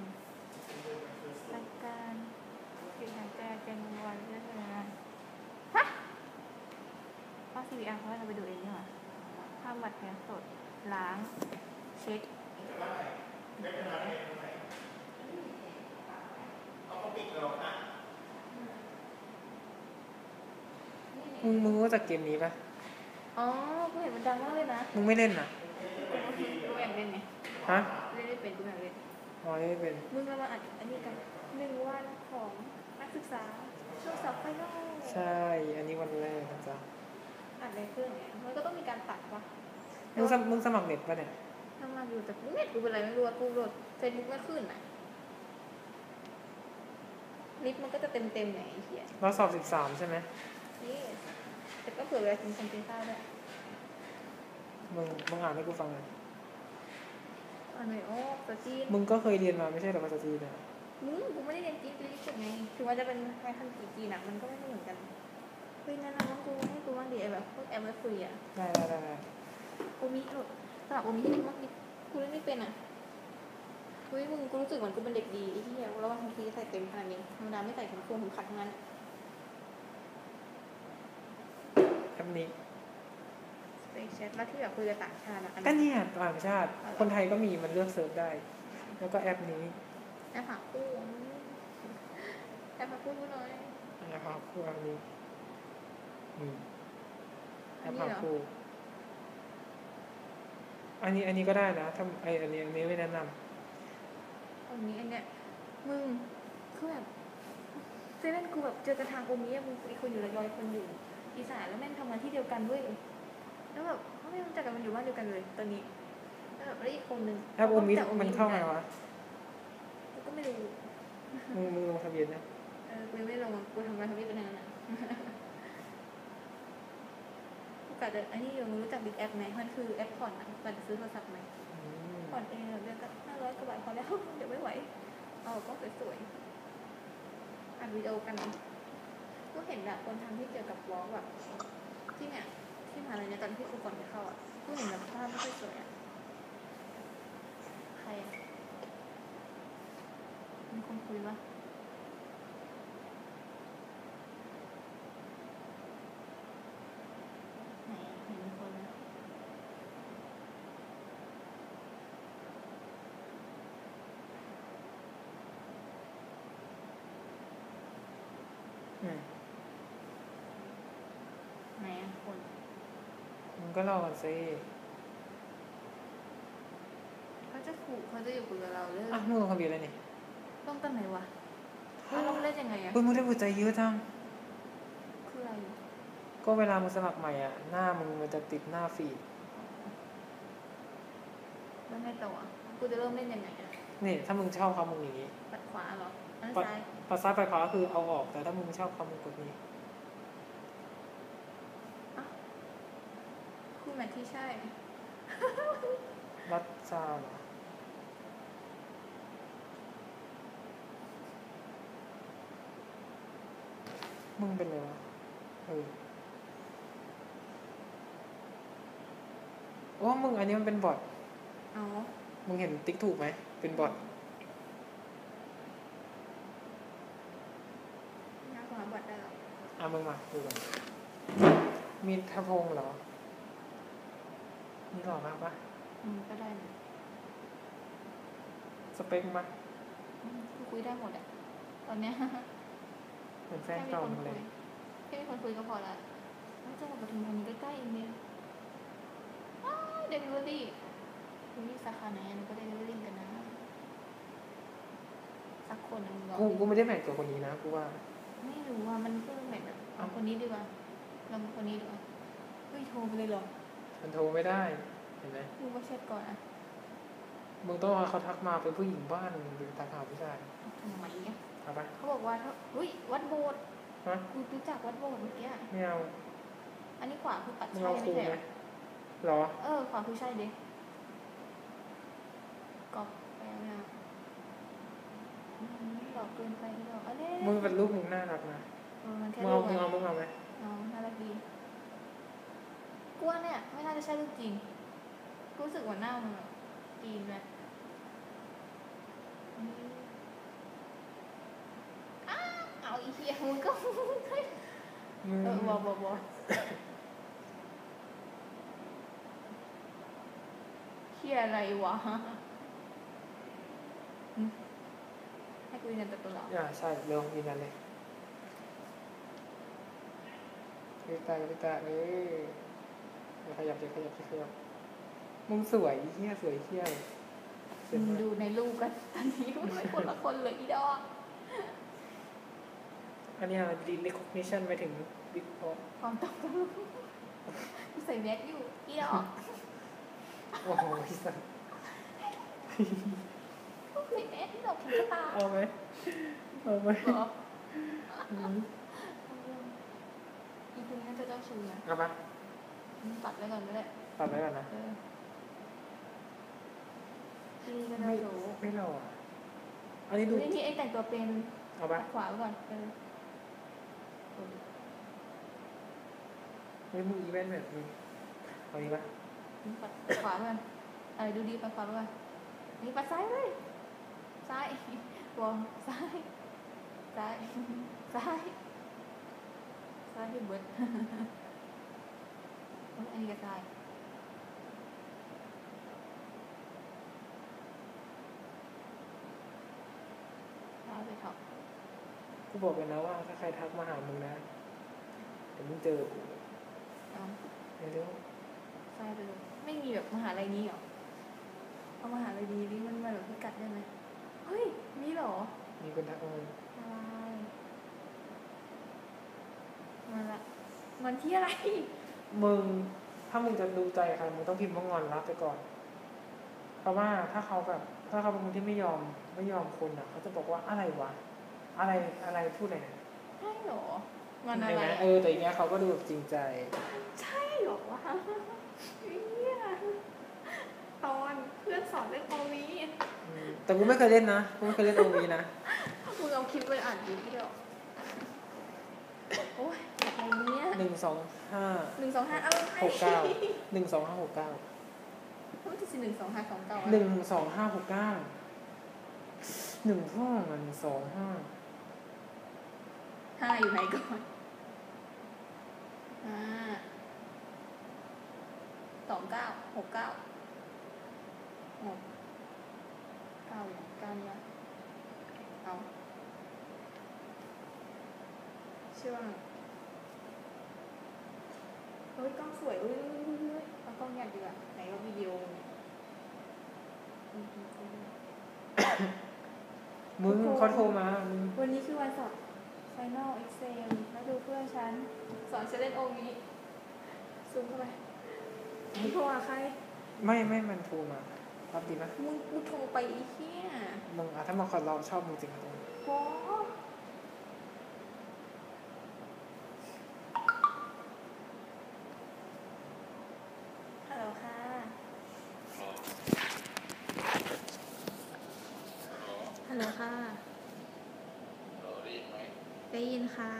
อาการหยุดหายใจเป็นวันเรื่อยๆนะฮะเพราะ CVR เขาให้เราไปดูเองนี่หว่าข้ามบัตรแผลสดล้าง เช็ค มึงมึงรู้จักเกมนี้ปะอ๋อกูเห็นมันดังมากเลยนะมึงไม่เล่นอะกูอยากเล่นไงฮะเล่นไม่เป็นกูอยากเล่นอ๋อเล่นเป็น มึงเรามาอัดอันนี้กันหนึ่งวันของนักศึกษาช่วงสอบ final ใช่ อันนี้วันแรกนะจ๊ะอัดในเครื่องเนี่ยมันก็ต้องมีการตัดปะมึงสมมึงสมัครเน็ตปะเนี่ยทำงานอยู่แต่กูเน็ตกูเป็นไรไม่รู้อะกูโหลดเฟซบุ๊กไม่ขึ้นอะ ลิฟต์มันก็จะเต็มเต็มๆไงไอ้เหี้ยเราสอบสิบสามใช่ไหมนี่แต่ก็เผื่อเวลากิน content ข้าวด้วยมึงมึงอ่านให้กูฟังหน่อยอันไหนโอ้ภาษาจีนมึงก็เคยเรียนมาไม่ใช่เหรอภาษาจีนเนี่ยมึงกูไม่ได้เรียนจีนกูเรียนญี่ปุ่นไงถึงว่าจะเป็นแค่ขั้นจีนอะมันก็ไม่เหมือนกันเฮ้ยนั่นๆน้องกูให้กูบ้างดิไอ้แบบพวกแอปไว้คุยอะได้ได้ได้ได้โอมิโหลดสมัครโอมิที่นี่มากดิกูเล่นไม่เป็นอะ เฮ้ยมึงกูรู้สึกเหมือนกูเป็นเด็กดีไอ้ที่เหี้ยแล้ววันทีใส่เต็มขนาดนี้ธรรมดาไม่ใส่ถุงเครื่องถุงขัดทั้งนั้นแอปนี้สเปซแชทแล้วที่แบบคุยกับต่างชาติอะอันก็นั้นเนี่ยต่างชาติ คนไทยก็มีมันเลือกเซิร์ฟได้ แล้วก็แอปนี้แอปหาคู่แอปหาคู่หน่อยแอปหาคู่แอปนี้นี่แออันปนี้หาเหรอคู่อันนี้อันนี้ก็ได้นะถ้าไออันนี้อันนี้ไม่แนะนำ โอมิอันเนี้ยมึงคือแบบเซเว่นกูแบบเจอกระทางโอมิอะมึงอีกคนอยู่ระยองอีกคนอยู่อีสานแล้วแม่งทำงานที่เดียวกันด้วยแล้วแบบเขาไม่รู้จักกันมันอยู่บ้านเดียวกันเลยตอนนี้แล้วแบบแล้วอีกคนนึงแอปโอมิรู้จักมันเข้าไงวะกูก็ไม่รู้มึงมึงลงทะเบียนนะเออกูยังไม่ลงอะกูทำงานทำนี่เป็นนานอะกูกะจะอันนี้อยู่มึงรู้จักบิ๊กแอปไหมมันคือแอปผ่อนอะก่อนจะซื้อโทรศัพท์ไหมอืมผ่อนเองเดือนก็ห้า ร้อยกว่าบาทพอแล้ว เดี๋ยวไม่ไหว เอาก็สวยๆอัดวิดีโอกัน ก็เห็นแบบคนทำที่เกี่ยวกับวอล์กแบบที่เนี่ยที่มหาอะไรเนี่ยตอนที่กูก่อนไปเข้าอะกูเห็นแบบภาพไม่ค่อยสวยอะใครอะมีคนคุยปะไหนเห็นมีคนไหม อืม ไหนอะคน มึง ก็รอก่อนสิเขาจะขู่เขาจะอยู่คุยกับเราเรื่องอะมึงลงทะเบียนเลยนี่ต้องตั้งไหนวะแล้วเราเล่นยังไงอะเฮ้ยมึงได้หัวใจเยอะจังคืออะไรก็เวลามึงสมัครใหม่อะ หน้ามึงมันจะติดหน้าฟีดแล้วไงต่ออะกูจะเริ่มเล่นยังไงอะนี่ถ้ามึงชอบเขามึงอย่างนี้ปัดขวาเหรออันปัดซ้ายปัดซ้ายปัดขวาก็คือเอาออกแต่ถ้ามึงไม่ชอบเขามึงกดนี้ คู่แมทที่ใช่ รัดซาเหรอมึงเป็นเลยวะเออโอ้มึงอันนี้มันเป็นบอทเอามึงเห็นติ๊กถูกไหม เป็นบอทหน้าขวาบัดได้เหรออะมึงมาดูกันมีทพงษ์เหรอ นี่หล่อมากปะอืมก็ได้นะสเปคปะอืมกูคุยได้หมดอะตอนเนี้ยเหมือนแฟแค่นมีเก่าคนมึงคุเลยยแค่มีคนคุยก็พอละแล้วจังหวัดปทุมธานีใกล้ๆเองเนี่ยอ้าวเดลิเวอรี่คุณมีสาขาไหนอะหนูก็เดลิเวอรี่กันนะ สักคนหนึงบอกกูกูไม่ได้แมทกับคนนี้นะกูว่า ไม่รู้ว่ามันก็แบบแบบเอาคนนี้ดีกว่าลองคนนี้ดีกว่าเฮ้ยโทรไปเลยเหรอ มันโทรไม่ได้เห็นไหมดูว่าเช็ดก่อนอะมึงต้องเอาเขาทักมาเป็นผู้หญิงบ้านหรือทักหาผู้ชายทำไมอะเอาปะเขาบอกว่าถ้าเฮ้ยวัดโบสถ์ฮะกูรู้จักวัดโบสถ์เมื่อกี้อะไม่เอาอันนี้ขวาคือปัดมึงใช่เอาคไม่รูใช่ไหเหมรอเหรอ เออ ขวาคือใช่ดิกอบไปเอาไม่เอาอืมหลอกเกินไปอีดอกเอะไรมึงเป็นรูปมึงน่ารักนะเออมันแค่มึงรูเอาปมึงเอามึงเอาไหมเอาน่ารักดี กลัวเนี่ย ไม่น่าจะใช่รูปจริง รู้สึกว่าหน้ามันแบบจีนเลยอืมอ้าวเอาอีเหี้ยมึงก็มึงเออบอบอบอเฮียอะไรวะอืมให้กูยืนยันตัวตนเหรออ่าใช่เร็วมีนั่นเลยลิตาลิตาเอออย่า ขยับอย่าขยับอย่าขยับมึงสวยเฮี้ยสวยเฮี้ยเสร็จมึงมากดูในรูปกันตอนนี้มันไม่คนละคนเลยอีดอกอันเนี้ดี recognition ไปถึง big boss ความตอบกูใส่แมสอยู่อีดอกโอ้โหสัสกูใส่แมสที่ดอกถึงตาเอาไหมเอาไหมเหรออืมอีตัวนี้น่าจะเจ้าชู้นะเอาปะมึง ตัดไว้ก่อนก็ได้ตัดไว้ก่อนนะเออที่นี่ก็ไม่เจ้าชู้ไม่หล่ออะอันนี้ดูนี่ที่ไอ้แต่งตัวเป็นเอาปะขวาไว้ก่อนเออเฮ้ยมึงอีเวนต์แบบมึงเอานี้ปะปัดขวาด้วยอะไรดูดีปัดขวาด้วยนี่ปัดซ้ายเลยซ้ายวองซ้ายซ้ายซ้ายซ้ายที่เบิร์ด โอ๊ยอันนี้ก็ซ้ายซ้ายไปเถอะกูบอกเลยนะว่าถ้าใครทักมาหามึงนะเดี๋ยวมึงเจอกูเอาเร็วซ้ายไปเลย ไม่มีแบบมหาลัยนี้เหรอ เอามหาลัยนี้นี่มันมาแบบพิกัดได้ไหมเฮ้ย มีเหรอๆมีคนทักมาอะไรมาละงอนที่อะไร มึงถ้ามึงจะดูใจใครมึงต้องพิมพ์ว่างอนรับไปก่อน เพราะว่าถ้าเขาแบบถ้าเขาเป็นคนที่ไม่ยอมไม่ยอมคนอะ เขาจะบอกว่าอะไรวะอะไรอะไรพูดอะไรเนี่ยใช่เหรองอนอะเห็นไรไหมอะเออแต่อย่างเงี้ยเขาก็ดูแบบจริงใจ ใช่เหรอวะเนี่ยตอนเพื่อนสอนเล่นโอวีอืมแต่กูไม่เคยเล่นนะกูไม่เคยเล่นโอวีนะมึงเอาคลิปไปอ่านดูพี่เดียวโอ้ยอะไรเนี่ย หนึ่งสองห้าหนึ่งสองห้าเอาหกเก้าหนึ่งสองห้าหกเก้าพูดจะสิหนึ่งสองห้าสองเก้าหนึ่งสองห้าหกเก้าหนึ่งห้องอันสองห้าห้าอยู่ไหนก่อนห้าสองเก้าหกเก้าหกเก้าอย่างเก้าเนี่ยเอาชื่อว่า เฮ้ยกล้องสวยเฮ้ยเฮ้ยเฮ้ยเฮ้ยเอากล้องใหญ่ดีกว่าไหนว่าวิดีโอเนี่ยอืมอืมอืมมึงเขาโทรมามึงวันนี้คือวันสอบ Final Excel แล้วดูเพื่อนฉัน สอนจะเล่นโอวีซูมเข้าไปมึงโทรหาใคร ไม่ไม่มันโทรมารับดีไหมมึงกูโทรไปอีเหี้ยมึงอะถ้ามาคอนเราชอบมึงจริงๆตรงโอ้ฮัลโหลค่ะ ฮัลโหลค่ะ ได้ยิน ค่ะ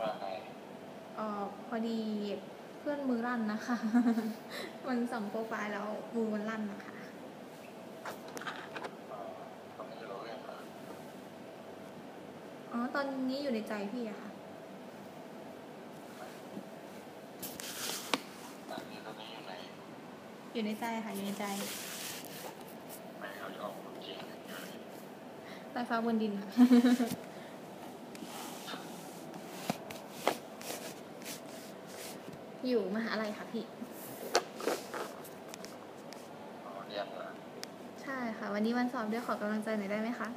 ว่าไงเอ่อพอดีเพื่อนมือลั่นนะคะ มันส่องโปรไฟล์แล้วมือมันลั่นนะคะตอนนี้เราเรื่องอะไรอ๋อ ตอนนี้อยู่ในใจพี่อะค่ะตอนนี้ตอนนี้อยู่ในอยู่ในใจค่ะอยู่ในใจไม่เขาจะออกจริงอยู่ในใต้ฟ้าบนดินค่ะ อยู่มหาลัยค่ะพี่เรียนเหรอใช่ค่ะ วันนี้วันสอบด้วยขอกำลังใจหน่อยได้ไหมคะ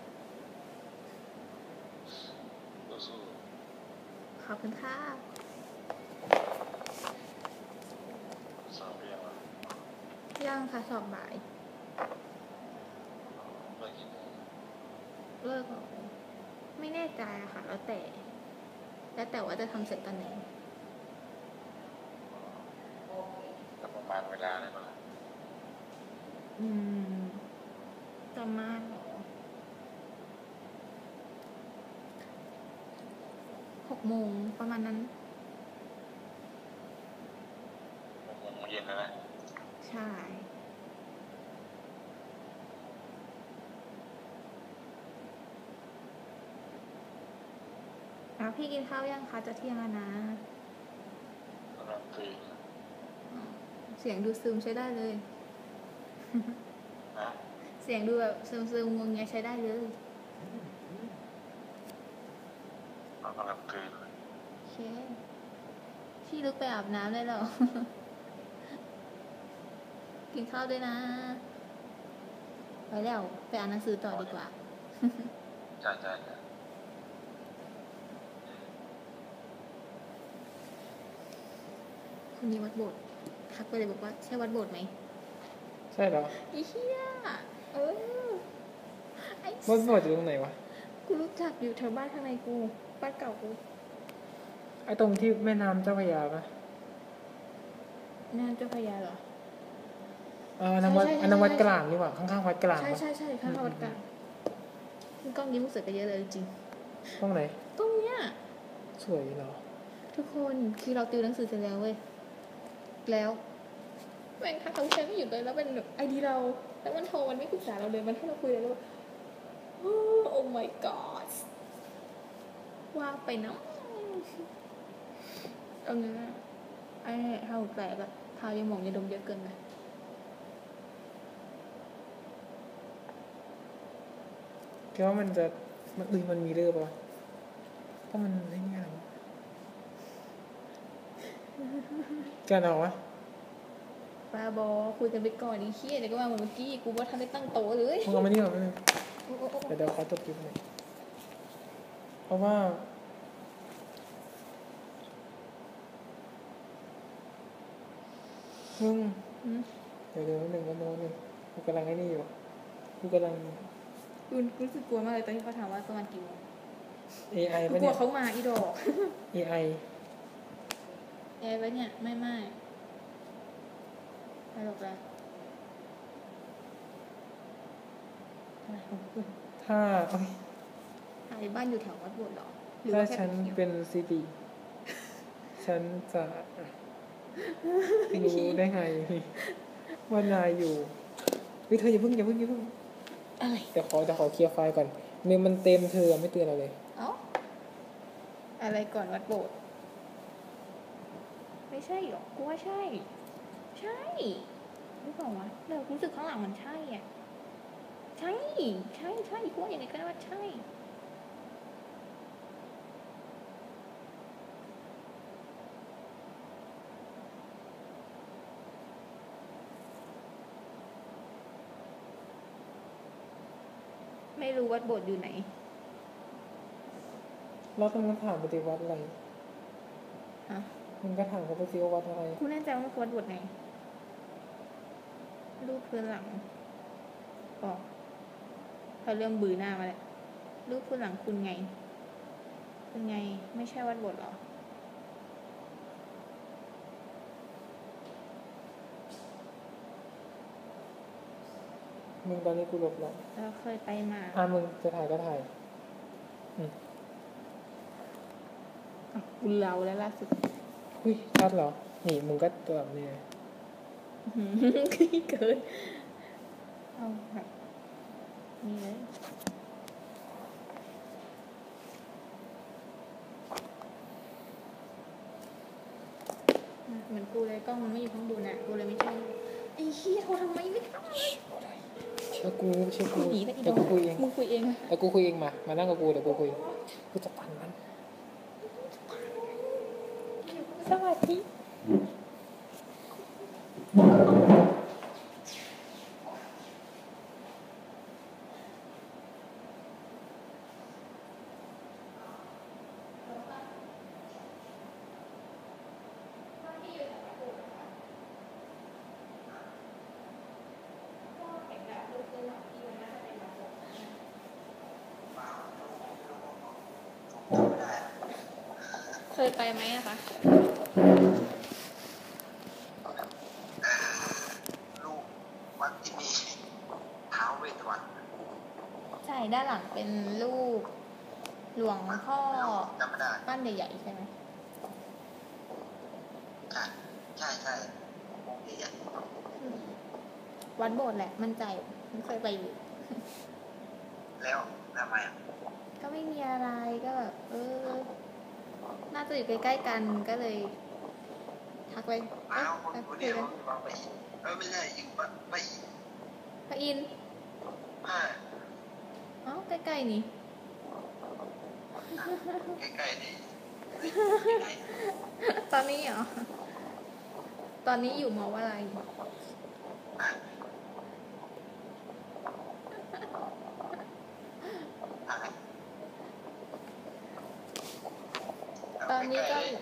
สู้ขอบคุณค่ะสอบเรียนเหรอยังค่ะสอบบ่ายเลิกกี่โมงเลิกเหรอไม่แน่ใจอะค่ะ แล้วแต่ แล้วแต่ว่าจะทำเสร็จตอนไหน แต่ประมาณ เวลาได้ปะอืมประมาณเหรอหกโมงประมาณนั้นหกโมงเย็นแล้วนะใช่ แล้วพี่กินข้าวยังคะจะเที่ยงแล้วนะ กำลังตื่น เสียงดูซึมใช้ได้เลยนะเสียงดูแบบซึมซึมๆงงเงียใช้ได้เลยเรากำลังตื่นโอเคพี่ลุกไปอาบน้ำได้แล้วกินข้าวด้วยนะ ไปแล้ว ไปอ่านหนังสือต่อดีกว่าใช่ใช่ใช่คนนี้วัดโบสถ์ ทักไปเลยบอกว่าใช่วัดโบสถ์ไหมใช่เหรออีเหี้ยเออไอ้บนบอดอยู่ตรงไหนวะกูรู้จักอยู่แถวบ้านข้างในกูบ้านเก่ากูไอ้ตรงที่แม่น้ำเจ้าพระยาปะน่าเจ้าพระยาเหรอเอออันนั้นวัดใช่ใช่อันนั้นวัดใช่กลางนี่หว่าข้างๆวัดกลางใช่ปะใช่ใช่ข้างๆวัดกลางมึงกล้องยิ้มรู้สึกกันเยอะเลยจริงตรงไหนตรงเนี้ยสวยเหรอทุกคนคือเราติวหนังสือเสร็จแล้วเว้ย แล้วแม่งทักเขาแชทไม่หยุดเลยแล้วเป็นไอดีเรา แล้วมันโทรมันไม่ปรึกษาเราเลยมันให้เราคุยเลยแล้วแบบโอ้ oh my god ว่าไปเนาะเอาเงี้ยไอ้เท่าแปลกอะทายาหมองยาดมเยอะเกินไปคิดว่ามันจะมันอือมันมีเลือปะวะถ้ามันไอ้นี่อะไร วะกันเอาวะบ้าบอคุยกันไปก่อนไอ้เฮียเดี๋ยวก็มาเหมือนเมื่อกี้กูว่าทันได้ตั้งโต๊ะเลยมึงเอามานี่ก่อนแป๊บนึงโอ้โอ้โอ้เดี๋ยวเดี๋ยวขอจบคลิปหน่อยเพราะว่า มึง อืมเดี๋ยวเดี๋ยวแป๊บนึงแป๊บนึงแป๊บนึงกูกำลังไอ้นี่อยู่กูกำลัง กูรู้สึกกลัวมากเลยตอนที่เขาถามว่าประมาณกี่โมง AI กูปะกลัเนี่วย เขามาอีดอก AI แอร์ไว้เนี่ย ไม่ไม่ไม่หรอกแล้วถ้าเอ้ยหายบ้านอยู่แถววัดโบสถ์เหรอหรือถ้าว่าแค่ฉันไปเที่ยวเป็นซีดีฉันจะรู้ได้ไง ว่านายอยู่เฮ้ยเธออย่าเพิ่งอย่าเพิ่งอย่าเพิ่งอะไรเดี๋ยวขอเดี๋ยวขอเคลียร์ไฟล์ก่อนเมมมันเต็มเธอไม่เตือนเราเลย เอ้าอะไรก่อนวัดโบสถ์ ไม่ใช่หรอกกูว่าใช่ ใช่หรือเปล่าวะเดี๋ยวรู้สึกข้างหลังมันใช่อะใช่ใช่ใช่กูว่าอย่างไรก็ได้ว่าใช่ไม่รู้วัดโบสถ์อยู่ไหน เราต้องมาถามปฏิวัติอะไรฮะ มึงก็ถามเขาไปซิว่าวัดอะไรกูแน่ใจว่ามันคือวัดโบสถ์ไหน รูปพื้นหลังอ๋อเขาเริ่มบือหน้ามาแล้วรูปพื้นหลังคุณไง คุณไง ไม่ใช่วัดโบสถ์เหรอมึงตอนนี้กูหลบแล้วเราเคยไปมาอะมึงจะถ่ายก็ถ่ายอะกูเล่าแล้วล่าสุด อุ้ยชัดเหรอ นี่มึงก็ตัวแบบนี้อื้อหือเกินเอาแบบนี่เลยเหมือนกูเลยกล้องมันไม่อยู่ข้างบนอะกูเลยไม่ชอบไอ้เหี้ยโทรทำไมไม่ต้องเลยเชื่อกูเชื่อกูหนีไปอีเดี๋ยวกูคุยเองมึงคุยเองอะเดี๋ยวกูคุยเองมา มานั่งกับกูเดี๋ยวกูคุย กูจะปั่น มัน สวัสดี เคยไปไหมอะคะ ลูกวัดที่มีท้าวเวสสวรรณ ใช่ ด้านหลัง เป็นรูปหลวงพ่อจำไม่ได้ปั้นใหญ่ๆใช่ไหมใช่ใช่ใช่องค์ใหญ่วัดโบสถ์แหละ มั่นใจไม่เคยไปอยู่ๆแล้วทำไมอะก็ไม่มีอะไรก็แบบเออ น่าจะอยู่ใกล้ๆกันก็เลยทักไปเอ๊ะอ้าวคนทักคนคุยเดียวกันวางไปอีกเออไม่ใช่อยู่วัดไปอีกพระอินทร์อ่า เอ้าใกล้ๆนี่ใกล้ๆนี่ไหนตอนนี้เหรอ ตอนนี้อยู่มอว่าอะไรอะอะไรตอนนี้ก็อยู่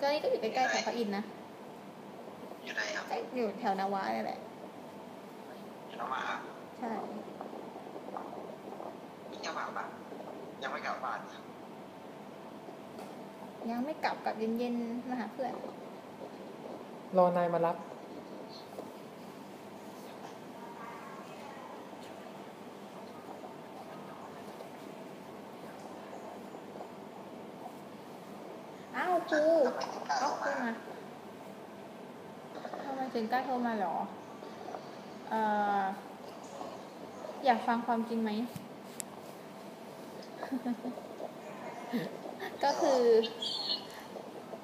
ตอนนี้ก็อยู่ใกล้ๆกับพระอินทร์นะ อยู่ไหนครับใกล้อยู่แถวนาวาเนี่ยแหละ อยู่น้องมาใช่ ยังมาบ้านยังไม่กลับบ้านยังไม่กลับกลับเย็นๆมาหาเพื่อน รอนายมารับ อ้าวครูทำไมถึงกล้าเอาเข้าครูมามาทำไมถึงกล้าโทรมาเหรอ เอ่อ อยากฟังความจริงไหม ก็คือ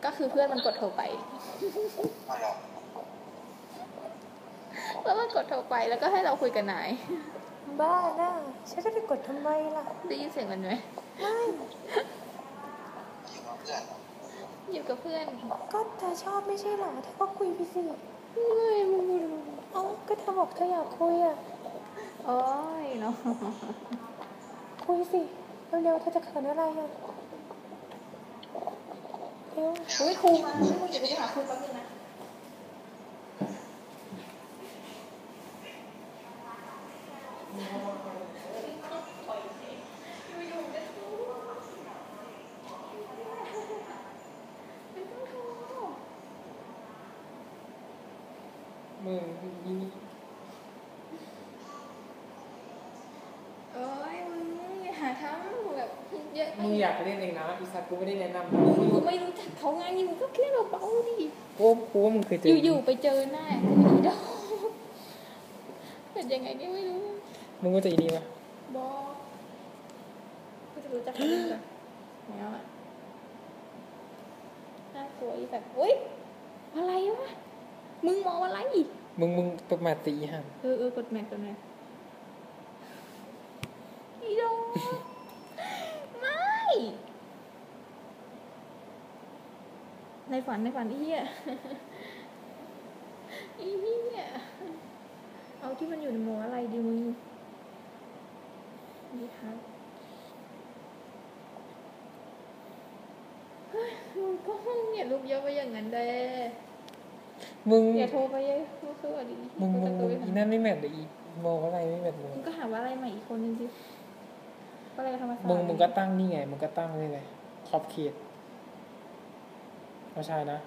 ก็คือเพื่อนมันกดโทรไปมาหรอกแล้วมันกดโทรไปแล้วก็ให้เราคุยกับนาย บ้าน่ะฉันจะไปกดทำไมล่ะ ได้ยินเสียงมันไหมไม่อยู่กับเพื่อนอยู่กับเพื่อนก็เธอชอบไม่ใช่เหรอเธอก็คุยไปสิเฮ้ยมึงเอ้าก็เธอบอกเธออยากคุยอะ โอ้ยเนาะคุยสิ เร็วๆเธอจะเขินอะไรอะเร็ว อุ้ยครูมาไม่มึงอย่าไปหาครูแป๊บนึงนะ มึงอีนี่ โอ้ยมึงอย่าหาทำแบบเยอะไป มึงอยากเล่นเองนะอีสัตว์ กูไม่ได้แนะนำมึมึงงก็ไม่รู้จักเขาไงมึงก็เล่นเบาๆดิกูกูว่ามึงเคยเจออยู่ๆไปเจอหน้ากูอีดอกเป็นยังไงก็ไม่รู้มึงก็จะอีนี่ปะบอกกูจะรู้จักเขาดีกว่าแล้วอะน่ากลัวอีแบบอุ้ยอะไรวะมึงมองอะไรมึงมึงประมาทตีหันเออเออกดแมทกดแมทอีดอกไม่ ในฝันในฝันไอ้เหี้ยไอ้เหี้ยเอาที่มันอยู่ในหมวอะไรดีมึงนี่ครับเฮ้ยมึงก็อย่าลุกเยอะไปอย่างนั้นเด้มึงอย่าโทรไปเยอะสวัสดีมึงมึงโทรมึงไปหาอีนั่นไม่แมทเลยอีโมอะไรไม่แมทมึงมึงก็หาว่าอะไรใหม่อีกคนนึงสิว่าอะไรธรรมศาสตร์มึงมึงก็ตั้งนี่ไงมึงก็ตั้งนี่เลยขอบเขต ไม่ใช่นะ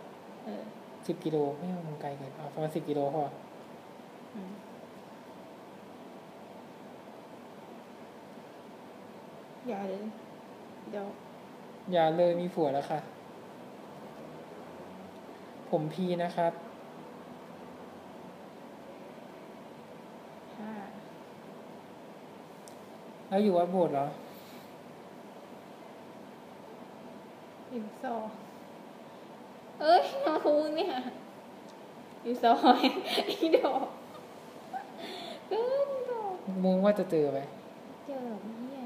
เออสิบกิโลไม่เอามึงไกลเกินเอาประมาณสิบกิโลพออืมอย่าเลยเดี๋ยวอย่าเลยมีผัวแล้วค่ะ ผมพีนะครับห้าแล้วอยู่วัดโบสถ์เหรออยู่สอง เอ้ยมาคูมึงเนี่ย อยู่ซอยอีดอกเกินดอกมึงว่าจะเจอไหมเจอแบบนี้ย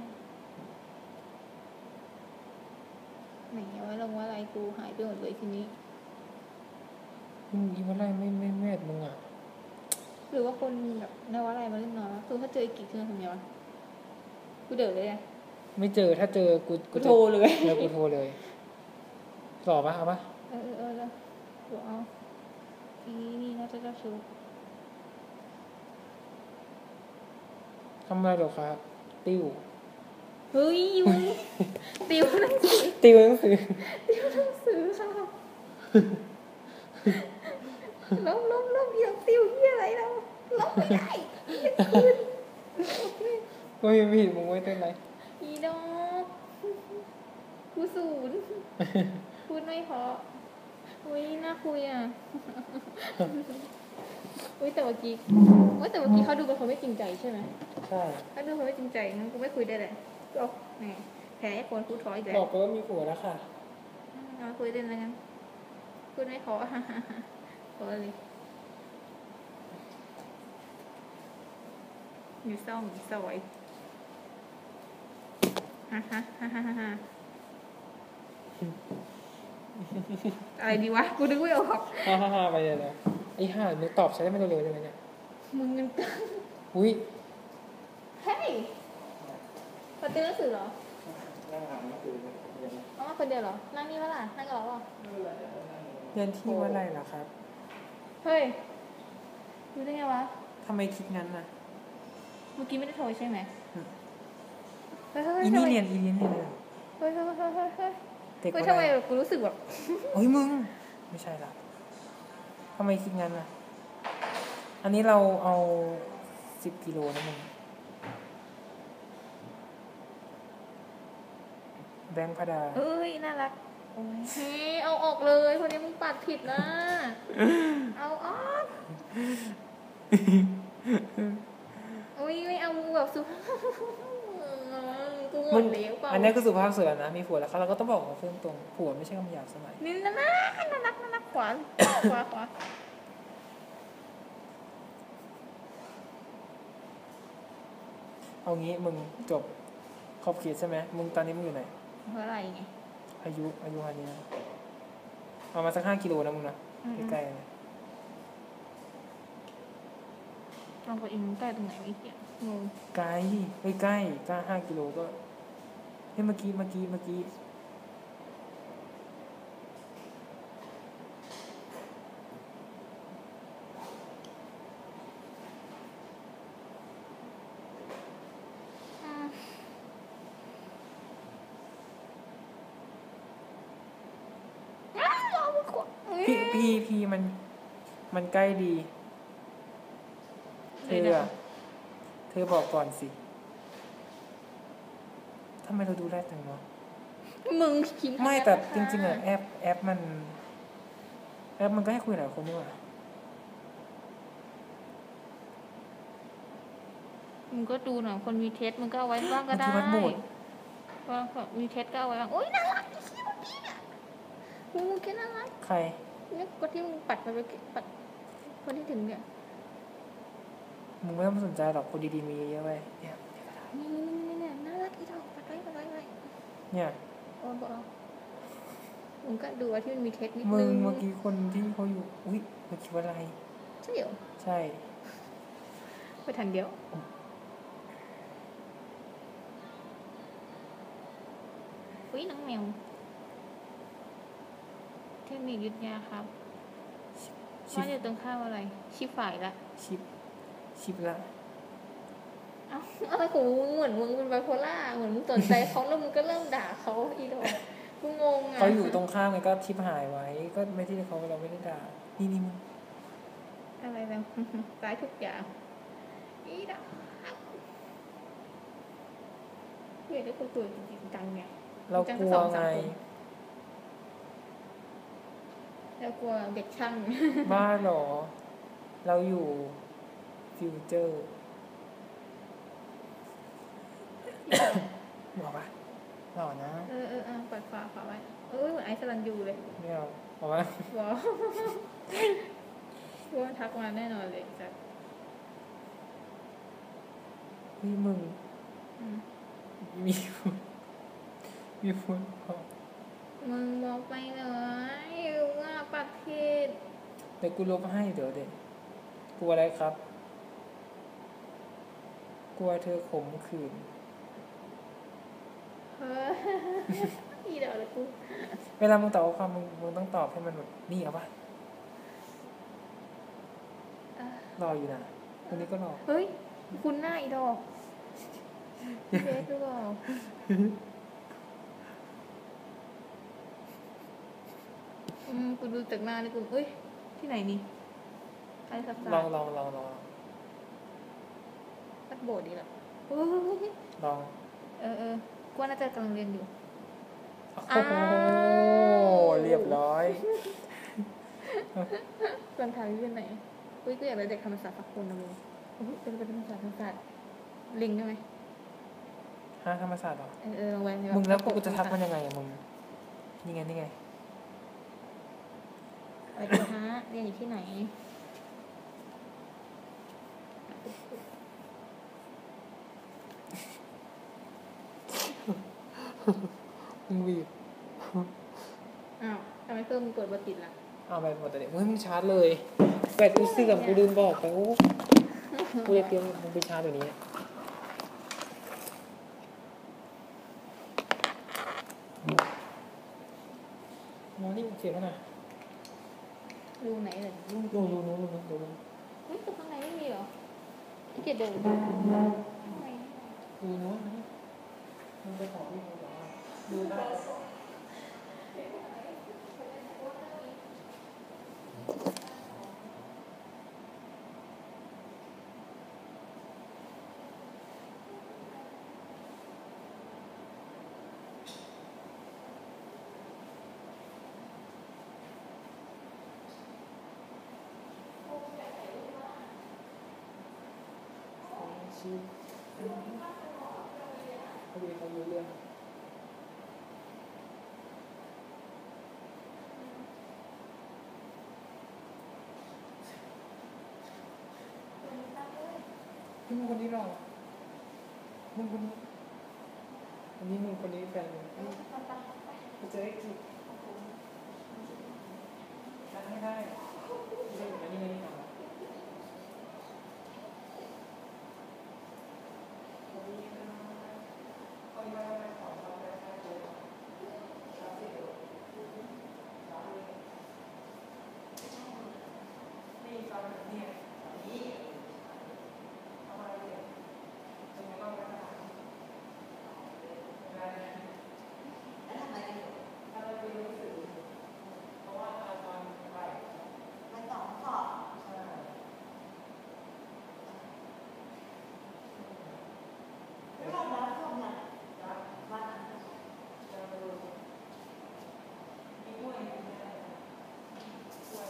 ไหนเอาไว้ลงว่าอะไรกูหายไปหมดเลยทีนี้มึงอีวันไรไม่ไม่แมทมึงอะ หรือว่าคนแบบในว่าอะไรมาเล่นน้อยวะคือถ้าเจออีกกี่เครื่องทำไงวะกูเดือดเลยอะไม่เจอถ้าเจอกูกูจะโทรเลยเออกูโทรเลยหล่อปะเอาปะ กูเอาอีนี่น่าจะเจ้าชู้ทำอะไรหรอครับติ้วเฮ้ยมึงติวหนังสือติ้วหนังสือติวหนังสือค่ะลบลบลบอย่าติวเหียอะไรเราลบไม่ได้เหี้ยคืนไม่มีผิดมึงไม่เป็นไรอีดอกกูศูนย์พูดไม่เพราะ อุ้ยน่าคุยอะ อุ้ยแต่เมื่อกี้อุ้ยแต่เมื่อกี้เขาดูเป็นคนไม่จริงใจใช่ไหมใช่ถ้าดูคนไม่จริงใจงั้นกูไม่คุยได้เลยจบแหมแพ้คนพูดท้ออีกแล้บวอกไปว่ามีผัวแล้วค่ะเอาคุยเล่นแล้วกันพูดไม่เพอพอเลยอยู่ซ่องอยู่ซอยฮ่าฮ่าฮ่าฮ่าฮ่า อะไรดีวะ กูนึกไม่ออกฮ่าฮ่าฮ่าไปเลยนะไอ้ห่ามึงตอบใช้ได้ไม่เร็วๆได้ไหมเนี่ยมึงเงินอุ้ยเฮ้ยมาตื้อหนังสือเหรอเอามาคนเดียวเหรอ นั่งนี่วะล่ะนั่งกับเราเปล่าเรียนที่ว่าอะไรเหรอครับเฮ้ย รู้ได้ไงวะ ทำไมคิดงั้นน่ะ เมื่อกี้ไม่ได้โทรใช่ไหมอืมเฮ้ยเฮ้ยอีเฮ้ยนี่ทำไมเรียนอีนี่เรียนเลยเหรอเฮ้ยเฮ้ยเฮ้ยเฮ้ยเฮ้ย เด็กเฮ้ยว่าทำไมอะไรแบบกูรู้สึกแบบเฮ้ยมึง ไม่ใช่ละทำไมคิดงั้นน่ะ อันนี้เราเอาสิบกิโลนะมึงแบงค์พดา เอ้ย น่ารักเฮ้ยเอาออกเลยคนนี้มึงปัดผิดนะ เอาออกอุ้ยไม่เอาแบบสุภาพ กูหมมึดงแล้วเปล่าอันนี้คือสุภาพสุดแล้วนะ มีผัวแล้วเขาเราก็ต้องบอกเขาเพิ่มตรงผัวไม่ใช่คำหยาบสมัยนี่นะนะน่ารักน่ารักขวาขวาขวาเอางี้มึงจบขอบเขตใช่ไหมมึงตอนนี้มึงอยู่ไหนเพราะอะไรไงอายุอายุอันนี้นะเอามาสักห้ากิโลนะมึงนะอืมใกล้ๆนะลองไปอินใกล้ตรงไหนวะไอ้เหี้ยงง ไกลใกล้ใกล้ใกล้ห้ากิโลก็เฮ้ยเมื่อกี้เมื่อกี้เมื่อกี้อืมอ้าวเอาไปขวาอุ๊ยพี่พี่พี่มัน มันใกล้ดีเธออะ เธอบอกก่อนสิทำไมเราดูแรกจังวะมึงคิมไม่แต่จริงๆอะแอปแอปมัน แอปมันก็ให้คุยหลายคนนี่หว่ามึงก็ดูหน่อยคนมีเทสมึงก็เอาไว้บ้างก็ได้มันคือวัดโบสถ์ว่าแบบมีเทสก็เอาไว้บ้างโอ๊ยน่ารักไอ้เหี้ยเมื่อกี้อะมึงมึงแค่น่ารักใครเนี่ยกดที่มึงปัดไปเมื่อกี้ปัดคนที่ถึงเนี่ย มึงไม่ต้องสนใจหรอกคนดีๆมีเยอะๆไปเนี่ยนี่นี่นี่น่ารักอีดอกปัดไว้ปัดไว้ไว้เนี่ยโอ้บอกมึงก็ดูว่าที่มันมีเทสนิดมึนึงเมื่อกี้คนที่เขาอยู่ อุ้ยเมื่อกี้ว่าอะไรใช่เหรอใช่ไปทางเดียวอุ้ยน้องแมวเทคนิคยุทธยาครับว่าอยู่ตรงข้ามอะไร ชิฝ่ายละชิ ปชิปละเอ้าอะไรของมึงเหมือนมึงเป็นไบโพล่าเหมือนมึงสนใจเขาแล้วมึงก็เริ่มด่าเขาอีดอกกูงงอะเขาอยู่ตรงข้ามไงก็ชิปหายไว้ ก็ไม่ที่เขาเราไม่ได้ด่านี่นี่มึงอะไรแล้วร้ายทุกอย่างอีดอกเฮ้ยได้คนตัวจริงๆจังไงเรากลัวไงแล้วกลัวเด็กช่างบ้าเหรอ เราอยู่ ฟิวเจอร์บอกปะหล่อนะ เออเออเออปล่อยฝาฝาไว้เออเหมือนไอซ์สลันยูเลยไม่เอาบอกว่าว้าวว่าทักมาแน่นอนเลยจ้ะเฮ้ยมึงอืมมีคนมีคนบอกมึงบอกไปเลยว่าปัดผิดเดี๋ยวกูลบให้เดี๋ยวเด็กกลัวอะไรครับก ลัวเธอขมขื่นเฮ้ยอีเดี๋ยวเลยกูเวลามึงตอบข้อความมึงมึงต้องตอบให้มันแบบนี่เอาปะอะรออยู่นะคนนี้ก็รอ เฮ้ย คุณหน้าอีดอกเฟซหรือเปล่าอืมกูดูจากหน้านี่กูเอ้ย ที่ไหนนี่ใครสับสาลองลองลองลองพัด โบดดีละเฮ้ยลอง เออเออกูว่าน่าจะกำลังเรียนอยู่โอ้โหอ้าวเรียบร้อยรองเท้าอยู่ที่ไหนอุ้ยกูอยากได้เด็กธรรมศาสตร์สักคนนะมึงอุ้ยเป็นเป็นธรรมศาสตร์ธรรมศาสตร์ลิงได้ไหมฮะธรรมศาสตร์เหรอเออเออลองแวะมึงแล้วกูจะทักมันยังไงอะมึงนี่ไงนี่ไงไปดูฮะเรียนอยู่ที่ไหน มึงวีบอ้าวทำไมเครื่องมึงกดบัติดล่ะเอาไปหมดแต่เด็กมึงมึงชาร์จเลยแบตกูเสื่อมกูลืมบอกไปโอ้กูจะเตรียมมึงไปชาร์จเดี๋ยวนี้มองนี่เสียงมันอะรูไหนเลยรูดูดูนู้นดูนู้นดูนู้นเฮ้ยตัวข้างในไม่มีเหรอที่เกียจเดินข้างในดูนู้นนะมึงไปขอพี่ 黄芪，嗯，特别好喝的。 ว่าดูได้เชีพพอดีเขารู้เรื่องพี่มึงคนนี้หรอมึงคนนี้อันนี้มึงคนนี้แฟนมึงกูจะได้จีบได้ไม่ได้ไม่ได้อันนี้อันนี้หรอนี่ตอนนี้นี่ทำอะไรเนี่ยจะมาเล่ากันหน่อยอะไรนะถ้าเราไปรู้สึกเพราะว่าตอนไปใช่จะรู้มีกล้วยมีอะไรกล้วย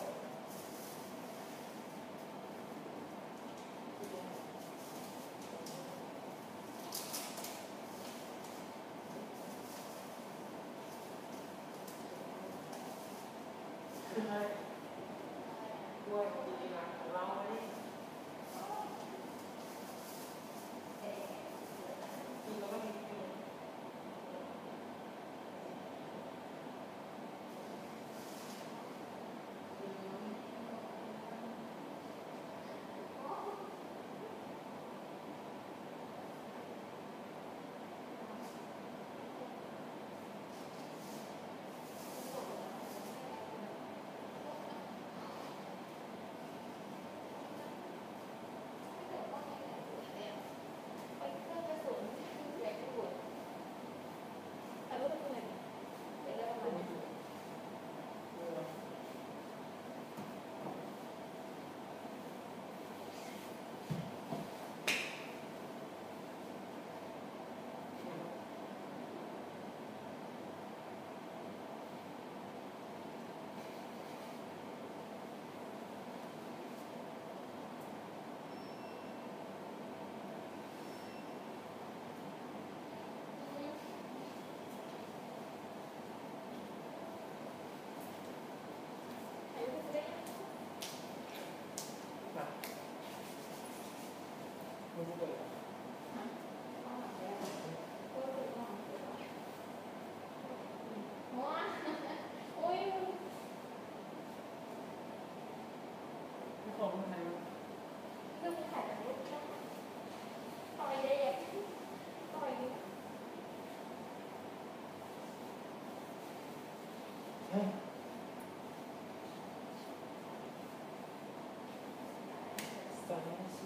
ใช่ กล้วยของจริงๆนะของเราไม่ได้กินแล้วก็มีกิน มามึงพูดเลยไม่ของมึงไทยมั้ยเฮ้ยสตาร์ทสิ